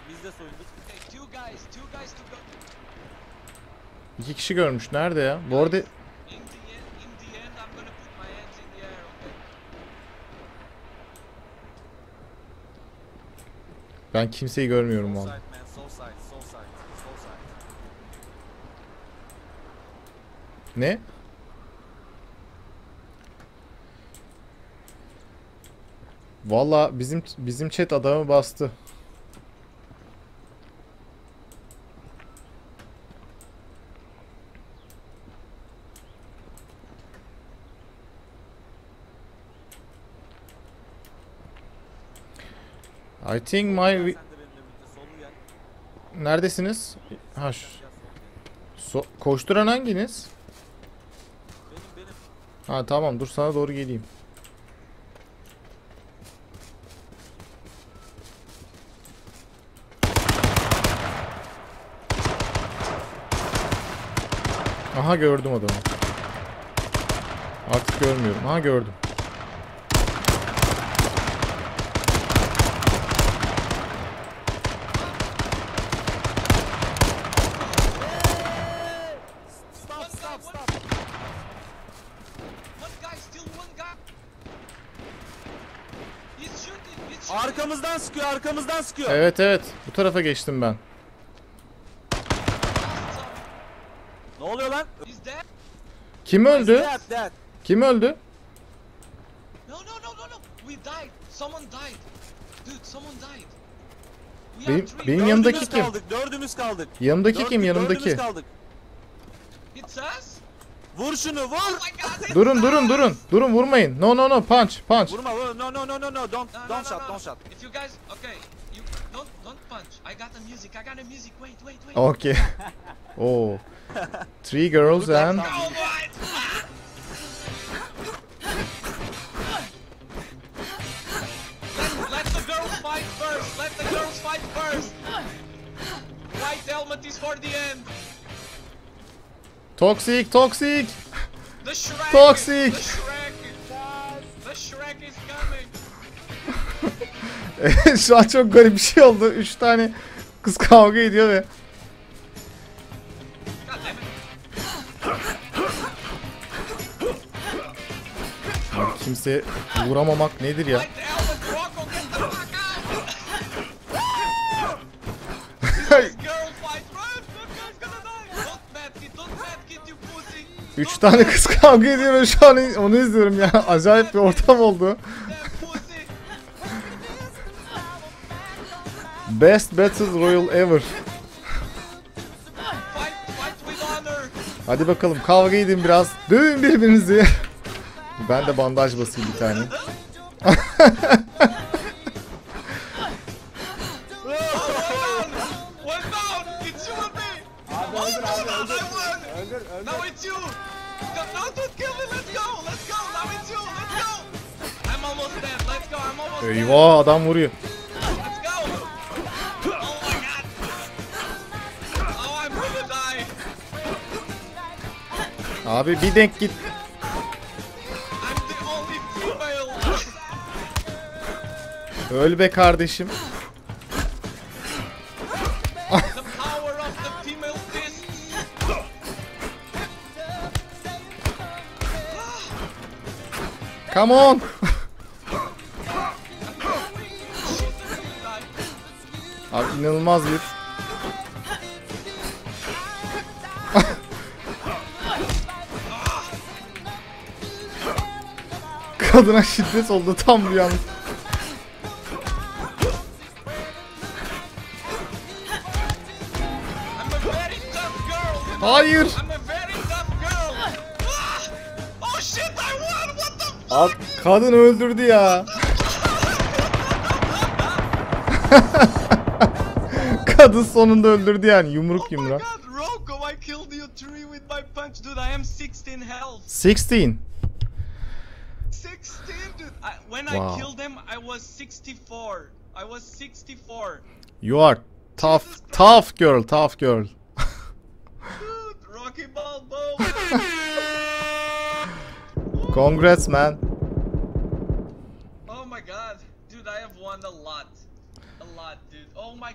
Biz de soyunduk. Okay, two guys, two guys to go. İki kişi görmüş. Nerede ya? Bu arada ben kimseyi görmüyorum side. Ne? Valla bizim bizim chat adamı bastı. I think my... Neredesiniz? Ha şu... So- koşturan hanginiz? Ha tamam dur sana doğru geleyim. Aha gördüm adamı. Artık görmüyorum. Aha gördüm. Sıkıyor arkamızdan sıkıyor. Evet evet. Bu tarafa geçtim ben. Ne oluyor lan? Kim öldü? Dead, dead. Kim öldü? No, no, no, no, no. We died. Someone died. Dude, someone died. Benim- benim Dördümüz yanımdaki Dördümüz kim? kaldık. Dördümüz kaldık. Yanımdaki Dört- kim yanımdaki? Dördümüz kaldık. It's us? Vur şunu Oh vur. it's Durun durun durun. Durun vurmayın. No no no punch punch. Vurma vur. No no no no no. Don't No, no, don't no, shot no. don't shot. If you guys, okay, you don't don't punch. I got the music. I got the music. Wait, wait, wait. Okay. Oh. Three girls and Oh what? let, let the girls fight first. Let the girls fight first. White helmet is for the end. Shrek is coming. Şu an çok garip bir şey oldu. Üç tane kız kavga ediyor ve. Abi kimse vuramamak nedir ya? Üç tane kız kavga ediyor ve şu an onu izliyorum ya. Acayip bir ortam oldu. Best Battle Royale ever. Hadi bakalım kavga edin biraz. Dövün birbirinizi. Ben de bandaj basayım bir tane. gonna die. Abi bir denk git. Öl be kardeşim. Come on. İnanılmaz bir. Kadına şiddet oldu tam bir know? Hayır. Abi kadın öldürdü ya. kadın sonunda öldürdü yani yumruk Oh god, Rocco! I killed you three with my punch, dude. I am 16 health. 16. 16, dude. I, when Wow. I killed them, I was 64. I was 64. You are tough, tough girl, tough girl. Dude, Rocky Balboa. Congrats man. oh my god, dude, I have won a lot. A lot, dude. Oh my god, your followers are it's all here.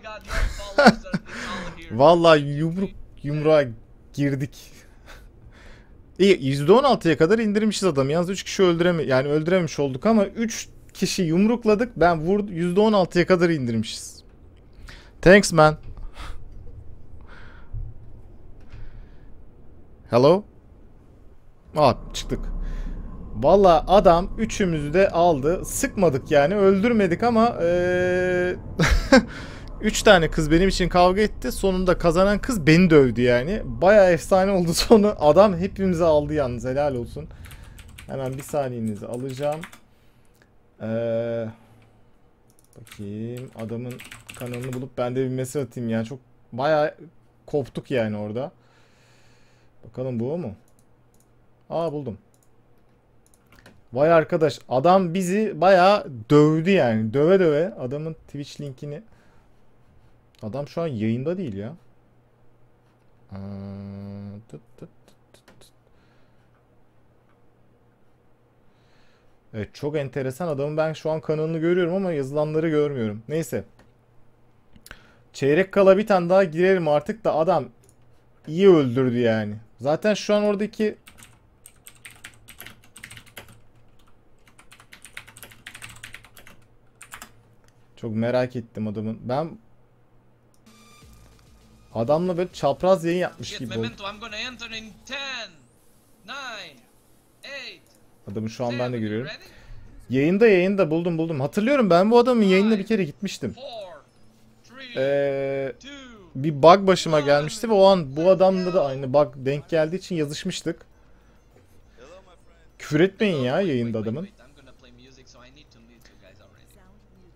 Vallahi yumruk yumruğa girdik. İyi %16'ya kadar indirmişiz adamı. Yalnız 3 kişi öldüreme yani öldürememiş olduk ama 3 kişi yumrukladık. Ben vur %16'ya kadar indirmişiz. Thanks man. Hello? Aa çıktık. Valla adam üçümüzü de aldı. Sıkmadık yani öldürmedik ama eee Üç tane kız benim için kavga etti. Sonunda kazanan kız beni dövdü yani. Baya efsane oldu sonu. Adam hepimizi aldı yalnız helal olsun. Hemen bir saniyenizi alacağım. Ee, Bakayım adamın kanalını bulup ben de bir mesaj atayım ya. Çok bayağı koptuk yani orada. Bakalım bu mu? Aa buldum. Vay arkadaş adam bizi bayağı dövdü yani. Döve döve adamın Twitch linkini. Adam şu an yayında değil ya. Tıt. Evet çok enteresan adamın ben şu an kanalını görüyorum ama yazılanları görmüyorum. Neyse. Çeyrek kala bir tane daha girelim artık da adam iyi öldürdü yani. Zaten şu an oradaki Çok merak ettim adamın. Ben adamla böyle çapraz yayın yapmış gibi oldu. memento, I'm gonna enter in 10, 9, 8, Adamı şu an 7, ben de görüyorum. Yayında yayında buldum buldum. Hatırlıyorum ben bu adamın yayınına bir kere gitmiştim. 4, 3, Ee, 2, bir bug başıma gelmişti ve o an bu adamla da aynı bug denk geldiği için yazışmıştık. Küfür etmeyin ya yayında adamın.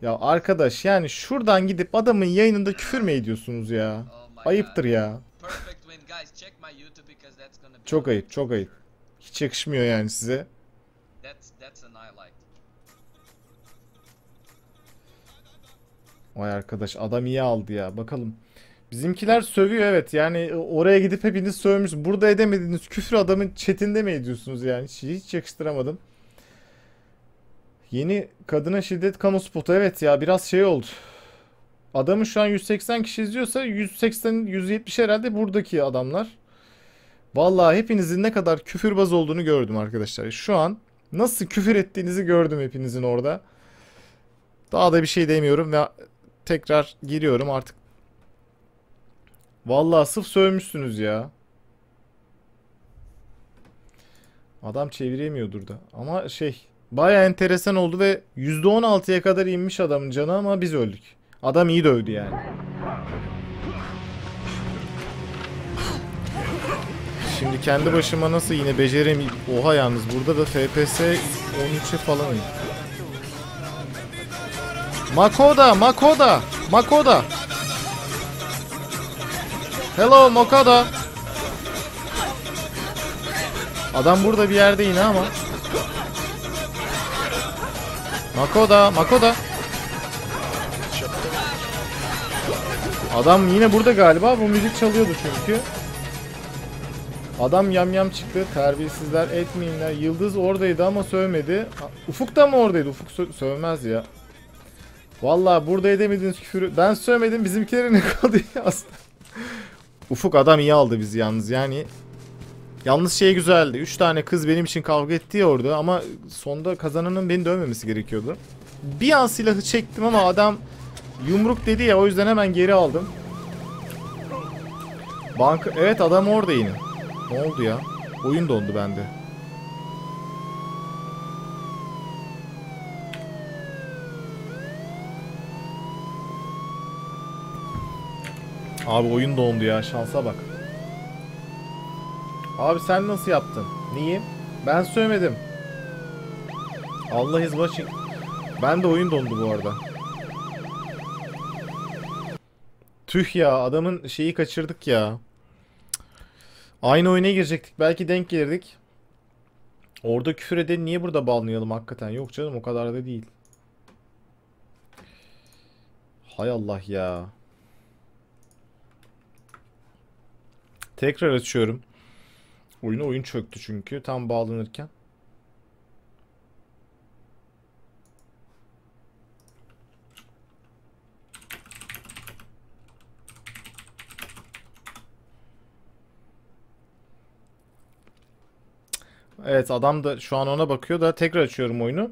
Ya arkadaş yani şuradan gidip adamın yayınında küfür mü ediyorsunuz ya? Ayıptır ya. Çok ayıp çok ayıp. Hiç yakışmıyor yani size. Vay arkadaş adam iyi aldı ya bakalım. Bizimkiler sövüyor evet yani oraya gidip hepiniz sövmüş. Burada edemediğiniz küfür adamın chatinde mi ediyorsunuz yani hiç, hiç yakıştıramadım. Yeni kadına şiddet kamu spotu evet ya biraz şey oldu. Adamı şu an 180 kişi izliyorsa 180 170 herhalde buradaki adamlar. Vallahi hepinizin ne kadar küfürbaz olduğunu gördüm arkadaşlar. Şu an nasıl küfür ettiğinizi gördüm hepinizin orada. Daha da bir şey demiyorum ve tekrar giriyorum artık. Vallahi sırf sövmüşsünüz ya. Adam çeviremiyordur da. Ama şey baya enteresan oldu ve %16'ya kadar inmiş adamın canı ama biz öldük. Adam iyi dövdü yani. Şimdi kendi başıma nasıl yine beceremeyim. Oha yalnız burada da FPS 13'e falan. Makoda, Makoda, Makoda. Hello Makoda. Adam burada bir yerde yine ama. Makoda, Makoda. Adam yine burada galiba. Bu müzik çalıyordu çünkü. Adam yamyam çıktı. Terbiyesizler etmeyinler. Yıldız oradaydı ama sövmedi. Ufuk da mı oradaydı? Ufuk sö- sövmez ya. Vallahi burada edemediğiniz küfürü ben söylemedim bizimkileri ne kaldı ya. Ufuk adam iyi aldı bizi yalnız yani. Yalnız şey güzeldi. 3 tane kız benim için kavga etti ya orada ama sonda kazananın beni dövmemesi gerekiyordu. Bir an silahı çektim ama adam yumruk dedi ya o yüzden hemen geri aldım. Banka evet adam orada yine. Ne oldu ya? Oyun dondu bende. Abi oyun dondu ya şansa bak. Abi sen nasıl yaptın? Niye? Ben söylemedim. Allah is watching. Ben de oyun dondu bu arada. Tüh ya adamın şeyi kaçırdık ya. Aynı oyuna girecektik. Belki denk gelirdik. Orada küfür edeni niye burada banlayalım hakikaten? Yok canım o kadar da değil. Hay Allah ya. Tekrar açıyorum. Oyunu oyun çöktü çünkü tam bağlanırken. Evet adam da şu an ona bakıyor da tekrar açıyorum oyunu.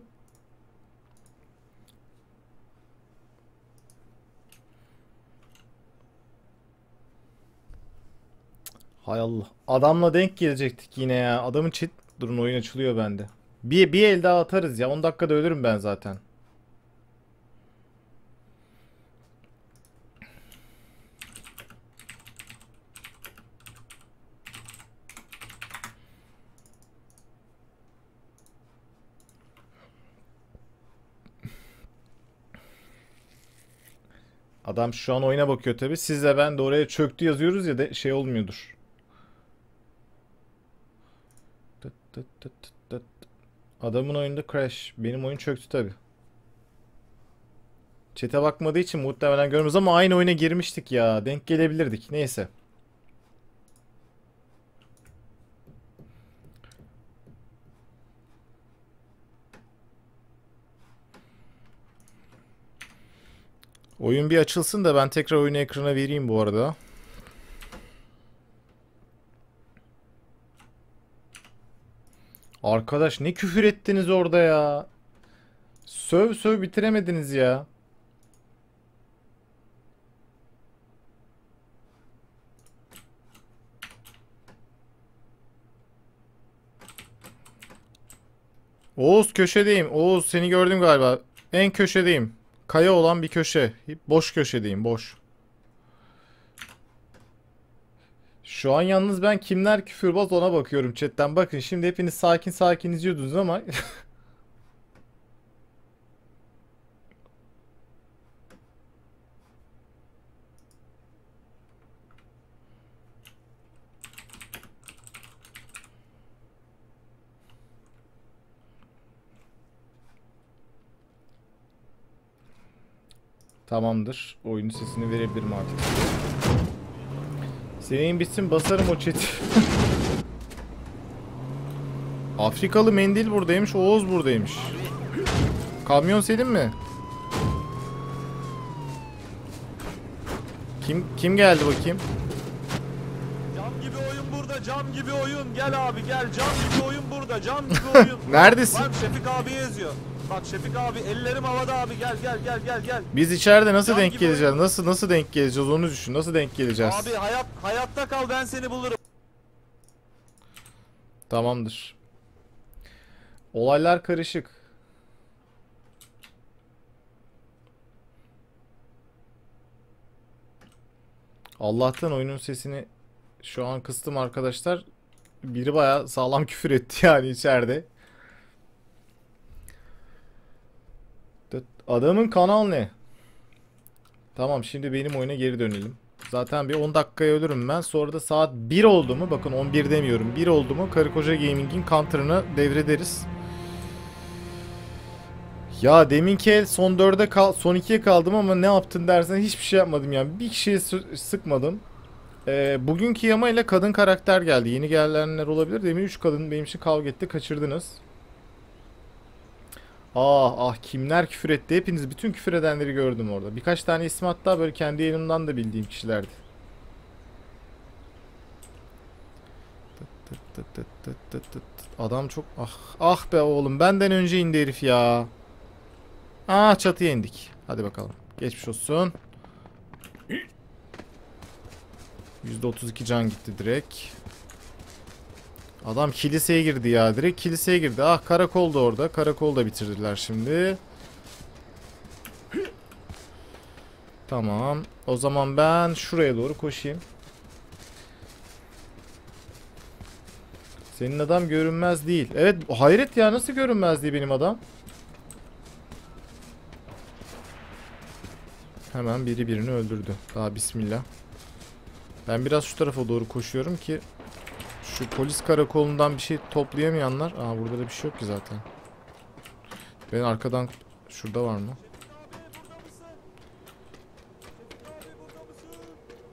Hay Allah. Adamla denk gelecektik yine ya. Adamın çit. Durun oyun açılıyor bende. Bir, bir el daha atarız ya. 10 dakikada ölürüm ben zaten. Adam şu an oyuna bakıyor tabi. Siz de ben de oraya çöktü yazıyoruz ya da şey olmuyordur. Adamın oyunda crash. Benim oyun çöktü tabi. Çete bakmadığı için muhtemelen görmüyoruz ama aynı oyuna girmiştik ya. Denk gelebilirdik. Neyse. Oyun bir açılsın da ben tekrar oyunu ekrana vereyim bu arada. Arkadaş ne küfür ettiniz orada ya. Söv söv bitiremediniz ya. Oğuz köşedeyim. Oğuz seni gördüm galiba. En köşedeyim. Kaya olan bir köşe. Boş köşedeyim, boş. Şu an yalnız ben kimler küfürbaz ona bakıyorum chatten. Bakın şimdi hepiniz sakin sakin izliyordunuz ama Tamamdır. Oyunun sesini verebilirim artık. Senin bitsin basarım o chat'i. Afrikalı mendil buradaymış, Oğuz buradaymış. Kamyon senin mi? Kim kim geldi bakayım? Cam gibi oyun burada, cam gibi oyun. Gel abi gel, cam gibi oyun burada, cam gibi oyun. Neredesin? Bak Şefik abi yazıyor. Bak Şefik abi, ellerim havada abi. Gel gel gel gel gel. Biz içeride nasıl Can denk gibi geleceğiz? Nasıl nasıl denk geleceğiz? Onu düşün. Nasıl denk geleceğiz? Abi hayat hayatta kal ben seni bulurum. Tamamdır. Olaylar karışık. Allah'tan oyunun sesini şu an kıstım arkadaşlar. Biri bayağı sağlam küfür etti yani içeride. Tıt. Adamın kanal ne? Tamam şimdi benim oyuna geri dönelim. Zaten bir 10 dakikaya ölürüm ben. Sonra da saat 1 oldu mu? Bakın 11 demiyorum. 1 oldu mu? Karı Koca Gaming'in counter'ını devrederiz. Ya deminki el son 4'e kal son 2'ye kaldım ama ne yaptın dersen hiçbir şey yapmadım yani. Bir kişiye sı- sıkmadım. Ee, bugünkü yama ile kadın karakter geldi. Yeni gelenler olabilir. Demin 3 kadın benim için kavga etti. Kaçırdınız. Ah ah kimler küfür etti. Hepiniz bütün küfür edenleri gördüm orada. Birkaç tane isim hatta böyle kendi yayınımdan da bildiğim kişilerdi. Adam çok ah ah be oğlum benden önce indi herif ya. Ah çatıya indik. Hadi bakalım. Geçmiş olsun. %32 can gitti direkt. Adam kiliseye girdi ya. Direkt kiliseye girdi. Ah karakol da orada. Karakol da bitirdiler şimdi. Tamam. O zaman ben şuraya doğru koşayım. Senin adam görünmez değil. Evet hayret ya nasıl görünmez değil benim adam? Hemen biri birini öldürdü. Daha bismillah. Ben biraz şu tarafa doğru koşuyorum ki şu polis karakolundan bir şey toplayamayanlar. Aa burada da bir şey yok ki zaten. Ben arkadan şurada var mı?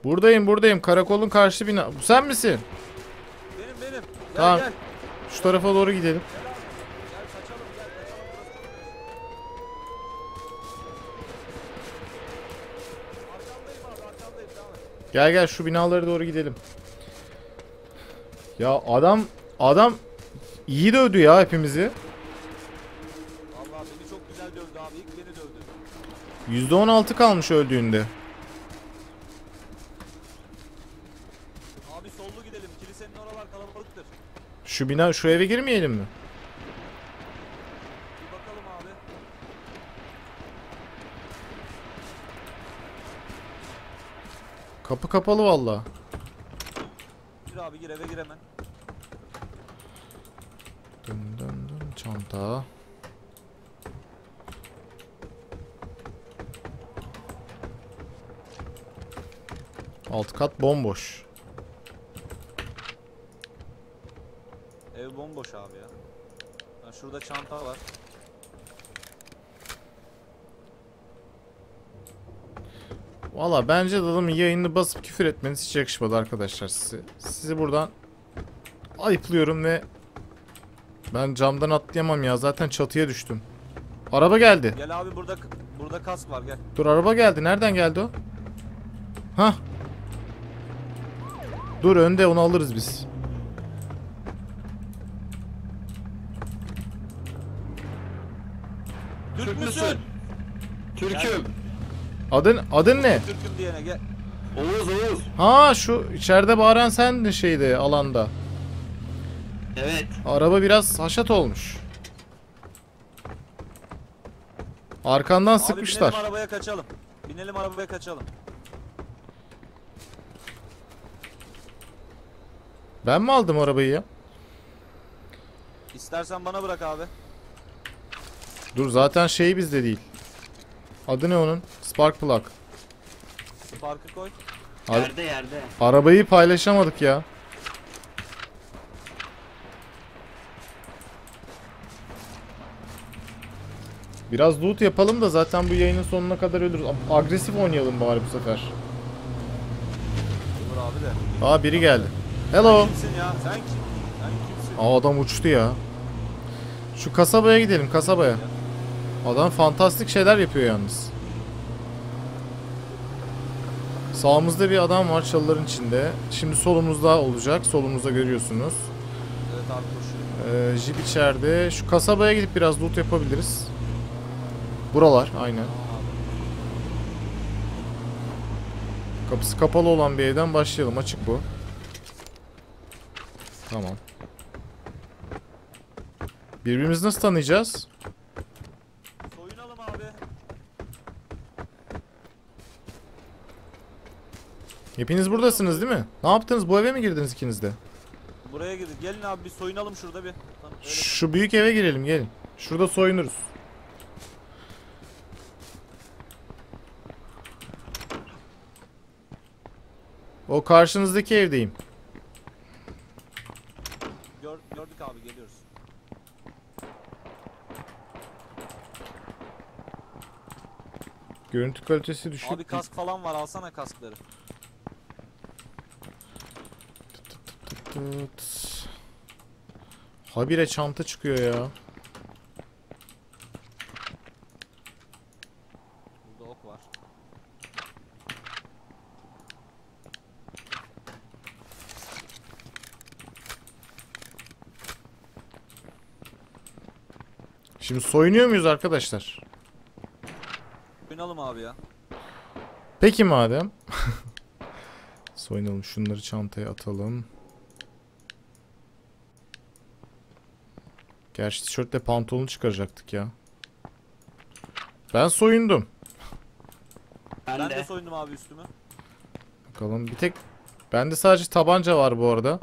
Buradayım buradayım. Karakolun karşı bina. Bu sen misin? Benim benim. Gel Tamam. gel. Şu tarafa doğru gidelim. Gel gel şu binalara doğru gidelim. Ya adam adam iyi dövdü ya hepimizi. Vallahi beni çok güzel dövdü abi. İlk beni dövdü. %16 kalmış öldüğünde. Abi sollu gidelim. Kilisenin oralar kalabalıktır. Şu bina şu eve girmeyelim mi? Bir bakalım abi. Kapı kapalı valla. Gir abi gir eve gir hemen. Dın dın çanta. Alt kat bomboş. Ev bomboş abi ya. Ha, şurada çanta var. Valla bence de adamın yayını basıp küfür etmeniz hiç yakışmadı arkadaşlar size. Sizi buradan ayıplıyorum ve ben camdan atlayamam ya zaten çatıya düştüm. Araba geldi. Gel abi burada burada kask var gel. Dur araba geldi. Nereden geldi o? Hah. Dur önde onu alırız biz. Türk müsün? Türk'üm. Adın adın ne? Türk'üm diyene gel. Oğuz Oğuz. Ha şu içeride bağıran sendin şeyde alanda. Evet. Araba biraz haşat olmuş. Arkandan Abi sıkmışlar. binelim arabaya kaçalım. Binelim arabaya kaçalım. Ben mi aldım arabayı ya? İstersen bana bırak abi. Dur zaten şey bizde değil. Adı ne onun? Sparkplug. Spark'ı koy. Ar- Yerde yerde. arabayı paylaşamadık ya. Biraz loot yapalım da zaten bu yayının sonuna kadar ölürüz. Agresif oynayalım bari bu sefer. Olur abi de. Aa biri geldi. Hello. Kimsin ya? Sen kim? Sen kimsin? Aa adam uçtu ya. Şu kasabaya gidelim kasabaya. Adam fantastik şeyler yapıyor yalnız. Sağımızda bir adam var çalıların içinde. Şimdi solumuzda olacak. Solumuzda görüyorsunuz. Evet abi koşuyor. Ee, jip içeride. Şu kasabaya gidip biraz loot yapabiliriz. Buralar aynen. Kapısı kapalı olan bir evden başlayalım. Açık bu. Tamam. Birbirimizi nasıl tanıyacağız? Soyunalım abi. Hepiniz buradasınız değil mi? Ne yaptınız? Bu eve mi girdiniz ikiniz de? Buraya gidin. Gelin abi bir soyunalım şurada bir. Tamam, öyle Şu büyük eve girelim gelin. Şurada soyunuruz. O karşınızdaki evdeyim. Gör, gördük abi geliyoruz. Görüntü kalitesi düşük. Abi kask falan var alsana kaskları. Tıt. Habire çanta çıkıyor ya. Burada ok var. Şimdi soyunuyor muyuz arkadaşlar? Soyunalım abi ya. Peki madem. Soyunalım şunları çantaya atalım. Gerçi tişörtle pantolonu çıkaracaktık ya. Ben soyundum. Ben, Ben de. de soyundum abi üstümü. Bakalım bir tek bende sadece tabanca var bu arada.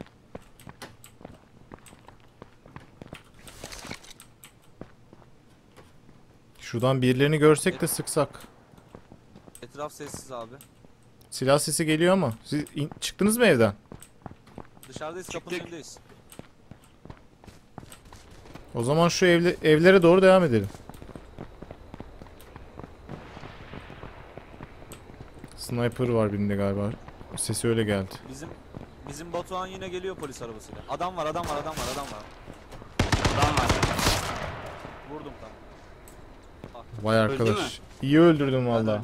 Şuradan birilerini görsek de sıksak. Etraf sessiz abi. Silah sesi geliyor ama. Siz in- çıktınız mı evden? Dışarıdayız kapının Çıktık. önündeyiz. O zaman şu evle evlere doğru devam edelim. Sniper var birinde galiba. Sesi öyle geldi. Bizim bizim Batuhan yine geliyor polis arabasıyla. Adam var adam var adam var adam var. Adam var. Vurdum tamam. Vay Öldü arkadaş. İyi öldürdün Ben valla.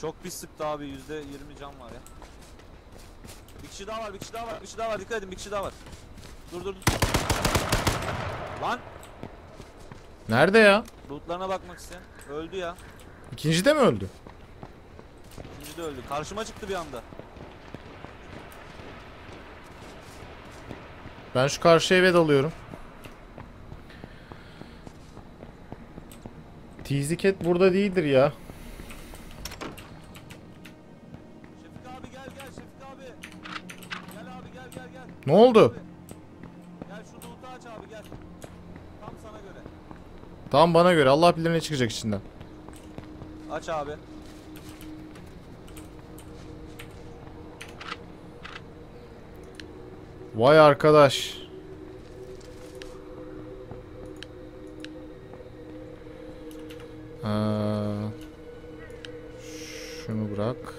Çok pis sıktı abi yüzde yirmi can var ya. Bir kişi daha var bir kişi daha var bir kişi daha var dikkat edin bir kişi daha var. Dur dur dur. Lan Nerede ya? lootlarına bakmak isteyen öldü ya. İkinci de mi öldü? İkinci de öldü. Karşıma çıktı bir anda. Ben şu karşı eve dalıyorum. Tiziket burada değildir ya. Şefik abi gel gel Şefik abi. Gel abi gel gel gel. Ne oldu? Gel şu loot'u aç abi gel. Tam sana göre. Tam bana göre. Allah bilir ne çıkacak içinden. Aç abi. Vay arkadaş. Şunu bırak.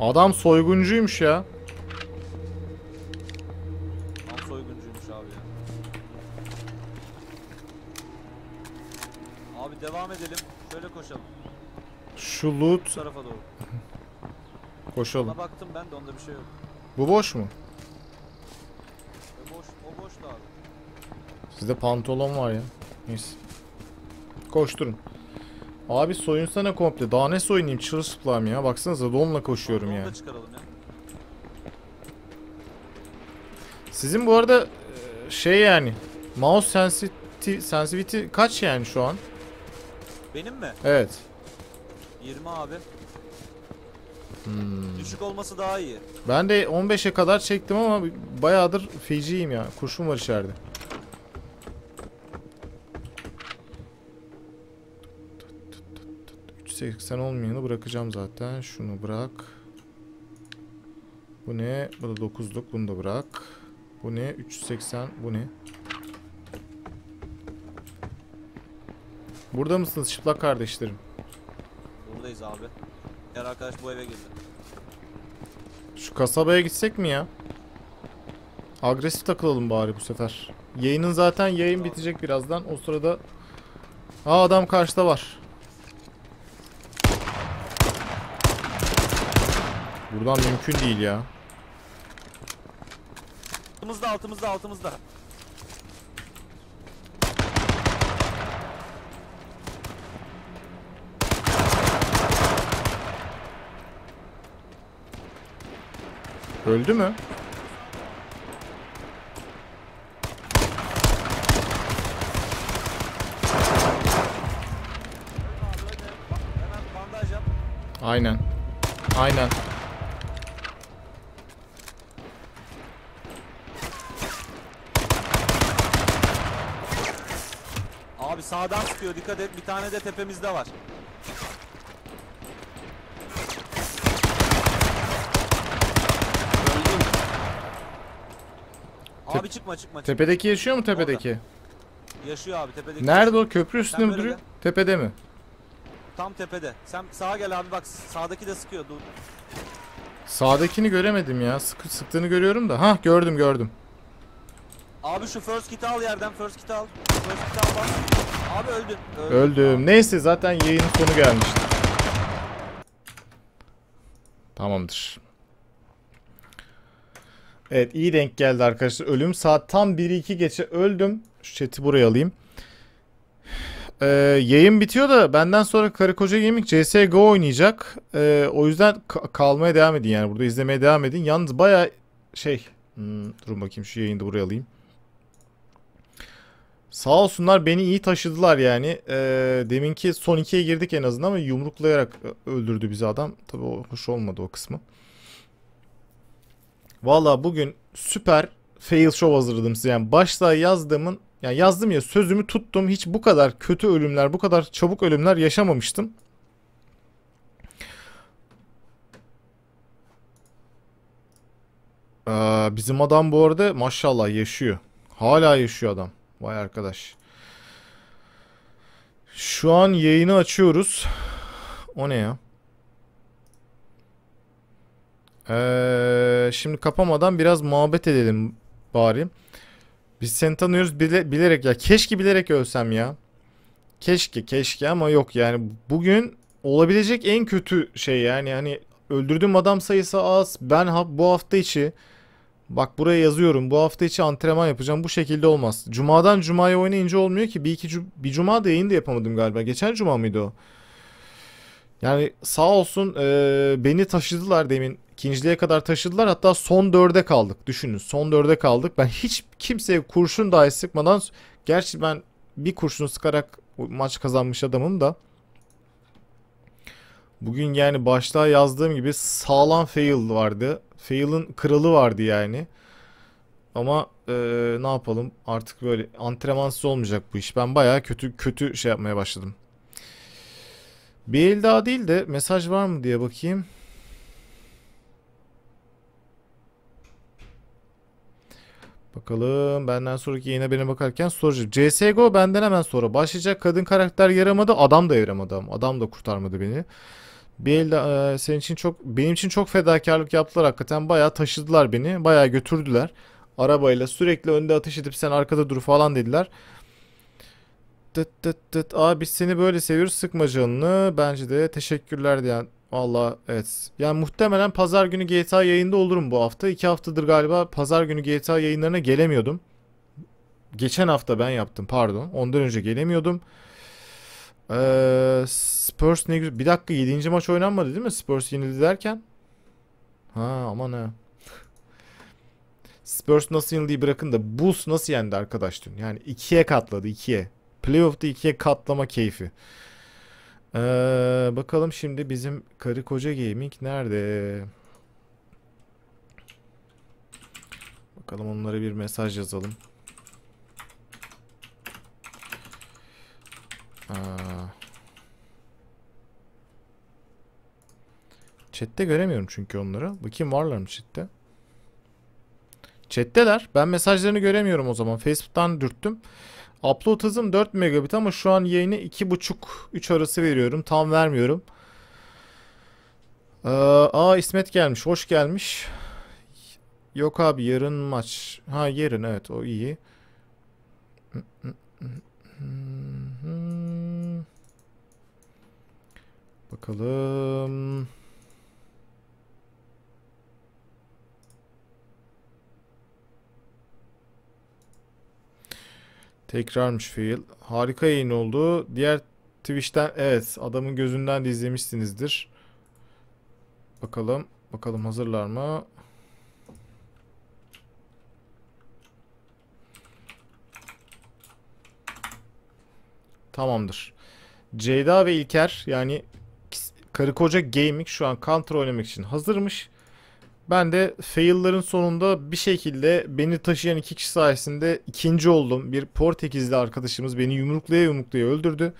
Adam soyguncuymuş ya. Tam soyguncuymuş abi ya. Abi devam edelim. Şöyle koşalım. Şu Bu loot tarafa doğru. koşalım. Ona baktım ben de onda bir şey yok. Bu boş mu? O boş, o boştu abi. Sizde pantolon var ya. Neyse. Koşturun. Abi soyunsana komple. Daha ne soyunayım çırılçıplağım ya. Baksanıza donla koşuyorum Onu ya. da çıkaralım ya. Sizin bu arada e, şey yani mouse sensitivity, sensitivity kaç yani şu an? Benim mi? Evet. 20 abi. Hmm. Düşük olması daha iyi. Ben de 15'e kadar çektim ama bayağıdır feciyim ya. Kurşun var içeride. ...380 olmayanı bırakacağım zaten. Şunu bırak. Bu ne? Bu da 9'luk. Bunu da bırak. Bu ne? 380. Bu ne? Burada mısınız çıplak kardeşlerim? Buradayız abi. Diğer arkadaş bu eve girdi. Şu kasabaya gitsek mi ya? Agresif takılalım bari bu sefer. Yayının zaten yayın bitecek birazdan. O sırada... Aa adam karşıda var. Buradan mümkün değil ya. Altımızda altımızda altımızda. Öldü mü? Aynen. Aynen. Abi sağdan sıkıyor dikkat et. Bir tane de tepemizde var. Öldüm. Abi çıkma çıkma çıkma. Tepedeki yaşıyor mu tepedeki? Yaşıyor abi tepedeki. Nerede o? Köprü üstünde mi duruyor? Tepede mi? Tam tepede. Sen sağa gel abi bak sağdaki de sıkıyor. Dur. Sağdakini göremedim ya. Sık sıktığını görüyorum da. Hah gördüm gördüm. Abi şu first kit'i al yerden first kit'i al. First kit'i al bak. Abi öldün. Öldün. Öldüm. Neyse zaten yayının sonu gelmişti. Tamamdır. Evet iyi denk geldi arkadaşlar. Ölüm saat tam 1-2 geçe öldüm. Şu chat'i buraya alayım. Ee, yayın bitiyor da benden sonra Karı Koca Gaming CSGO oynayacak. Ee, o yüzden ka- kalmaya devam edin yani. Burada izlemeye devam edin. Yalnız baya şey... Hmm, durun bakayım şu yayını da buraya alayım. Sağ olsunlar beni iyi taşıdılar yani. Ee, deminki son ikiye girdik en azından ama yumruklayarak öldürdü bizi adam. Tabii o hoş olmadı o kısmı. Valla bugün süper fail show hazırladım size. Yani başta yazdığımın yani yazdım ya sözümü tuttum. Hiç bu kadar kötü ölümler, bu kadar çabuk ölümler yaşamamıştım. Ee, bizim adam bu arada maşallah yaşıyor. Hala yaşıyor adam. Vay arkadaş. Şu an yayını açıyoruz. O ne ya? Ee, şimdi kapamadan biraz muhabbet edelim bari. Biz seni tanıyoruz bile, bilerek ya. Keşke bilerek ölsem ya. Keşke keşke ama yok yani. Bugün olabilecek en kötü şey yani. Hani öldürdüğüm adam sayısı az. Ben ha, bu hafta içi Bak buraya yazıyorum. Bu hafta içi antrenman yapacağım. Bu şekilde olmaz. Cumadan cumaya oynayınca olmuyor ki. Bir iki bir cuma da yayın da yapamadım galiba. Geçen cuma mıydı o? Yani sağ olsun eee, beni taşıdılar demin. İkinciliğe kadar taşıdılar. Hatta son dörde kaldık. Düşünün son dörde kaldık. Ben hiç kimseye kurşun dahi sıkmadan... Gerçi ben bir kurşun sıkarak maç kazanmış adamım da. Bugün yani başta yazdığım gibi sağlam fail vardı. Fail'ın kralı vardı yani. Ama eee, ne yapalım artık böyle antrenmansız olmayacak bu iş. Ben bayağı kötü kötü şey yapmaya başladım. Bir el daha değil de mesaj var mı diye bakayım. Bakalım benden sonraki yayına benim bakarken soracağım. CSGO benden hemen sonra başlayacak. Kadın karakter yaramadı. Adam da yaramadı. ama. Adam da kurtarmadı beni. Bir elde e, senin için çok benim için çok fedakarlık yaptılar hakikaten. Bayağı taşıdılar beni. Bayağı götürdüler. Arabayla sürekli önde ateş edip sen arkada dur falan dediler. Tıt tıt tıt. Aa biz seni böyle seviyoruz sıkma canını. Bence de teşekkürler diyen. Valla evet. Yani muhtemelen pazar günü GTA yayında olurum bu hafta. İki haftadır galiba pazar günü GTA yayınlarına gelemiyordum. Geçen hafta ben yaptım pardon. Ondan önce gelemiyordum. Ee, Spurs ne güzel. Bir dakika 7. maç oynanmadı değil mi? Spurs yenildi derken. Ha aman ha. Spurs nasıl yenildiği bırakın da Bulls nasıl yendi arkadaş dün? Yani ikiye katladı ikiye. Playoff'ta ikiye katlama keyfi. Ee, bakalım şimdi bizim karı koca gaming nerede? Bakalım onlara bir mesaj yazalım. Aa. Chat'te göremiyorum çünkü onları. Bakayım varlar mı chat'te? Chat'teler. Ben mesajlarını göremiyorum o zaman. Facebook'tan dürttüm. Upload hızım 4 megabit ama şu an yayını 2.5-3 arası veriyorum. Tam vermiyorum. Ee, aa İsmet gelmiş. Hoş gelmiş. Yok abi yarın maç. Ha yarın evet o iyi. Bakalım. Tekrarmış fail. Harika yayın oldu. Diğer Twitch'ten evet adamın gözünden de izlemişsinizdir. Bakalım. Bakalım hazırlar mı? Tamamdır. Ceyda ve İlker yani karı koca gaming şu an counter oynamak için hazırmış. Ben de fail'ların sonunda bir şekilde beni taşıyan iki kişi sayesinde ikinci oldum. Bir Portekizli arkadaşımız beni yumruklaya yumruklaya öldürdü.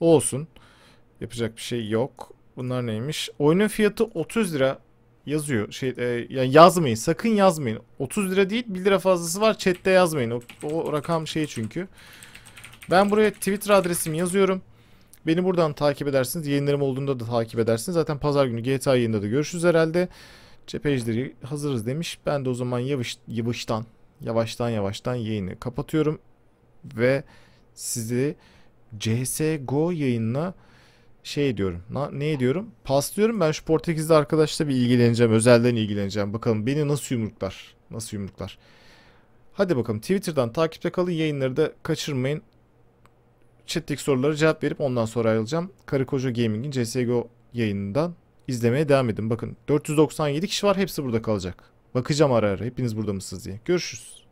O olsun. Yapacak bir şey yok. Bunlar neymiş? Oyunun fiyatı 30 lira yazıyor. Şey e, yani yazmayın. Sakın yazmayın. 30 lira değil 1 lira fazlası var. Chat'te yazmayın. O, o rakam şey çünkü. Ben buraya Twitter adresimi yazıyorum. Beni buradan takip edersiniz. Yayınlarım olduğunda da takip edersiniz. Zaten pazar günü GTA yayında da görüşürüz herhalde. Cephecileri hazırız demiş. Ben de o zaman yavaş, yavaştan yavaştan yavaştan yayını kapatıyorum. Ve sizi CSGO yayınına şey diyorum. Na, ne diyorum? Paslıyorum. Ben şu Portekizli arkadaşla bir ilgileneceğim. Özelden ilgileneceğim. Bakalım beni nasıl yumruklar. Nasıl yumruklar. Hadi bakalım Twitter'dan takipte kalın. Yayınları da kaçırmayın. Chat'teki sorulara cevap verip ondan sonra ayrılacağım. Karı Koca Gaming'in CSGO yayınından izlemeye devam edin. Bakın 497 kişi var. Hepsi burada kalacak. Bakacağım ara ara. Hepiniz burada mısınız diye. Görüşürüz.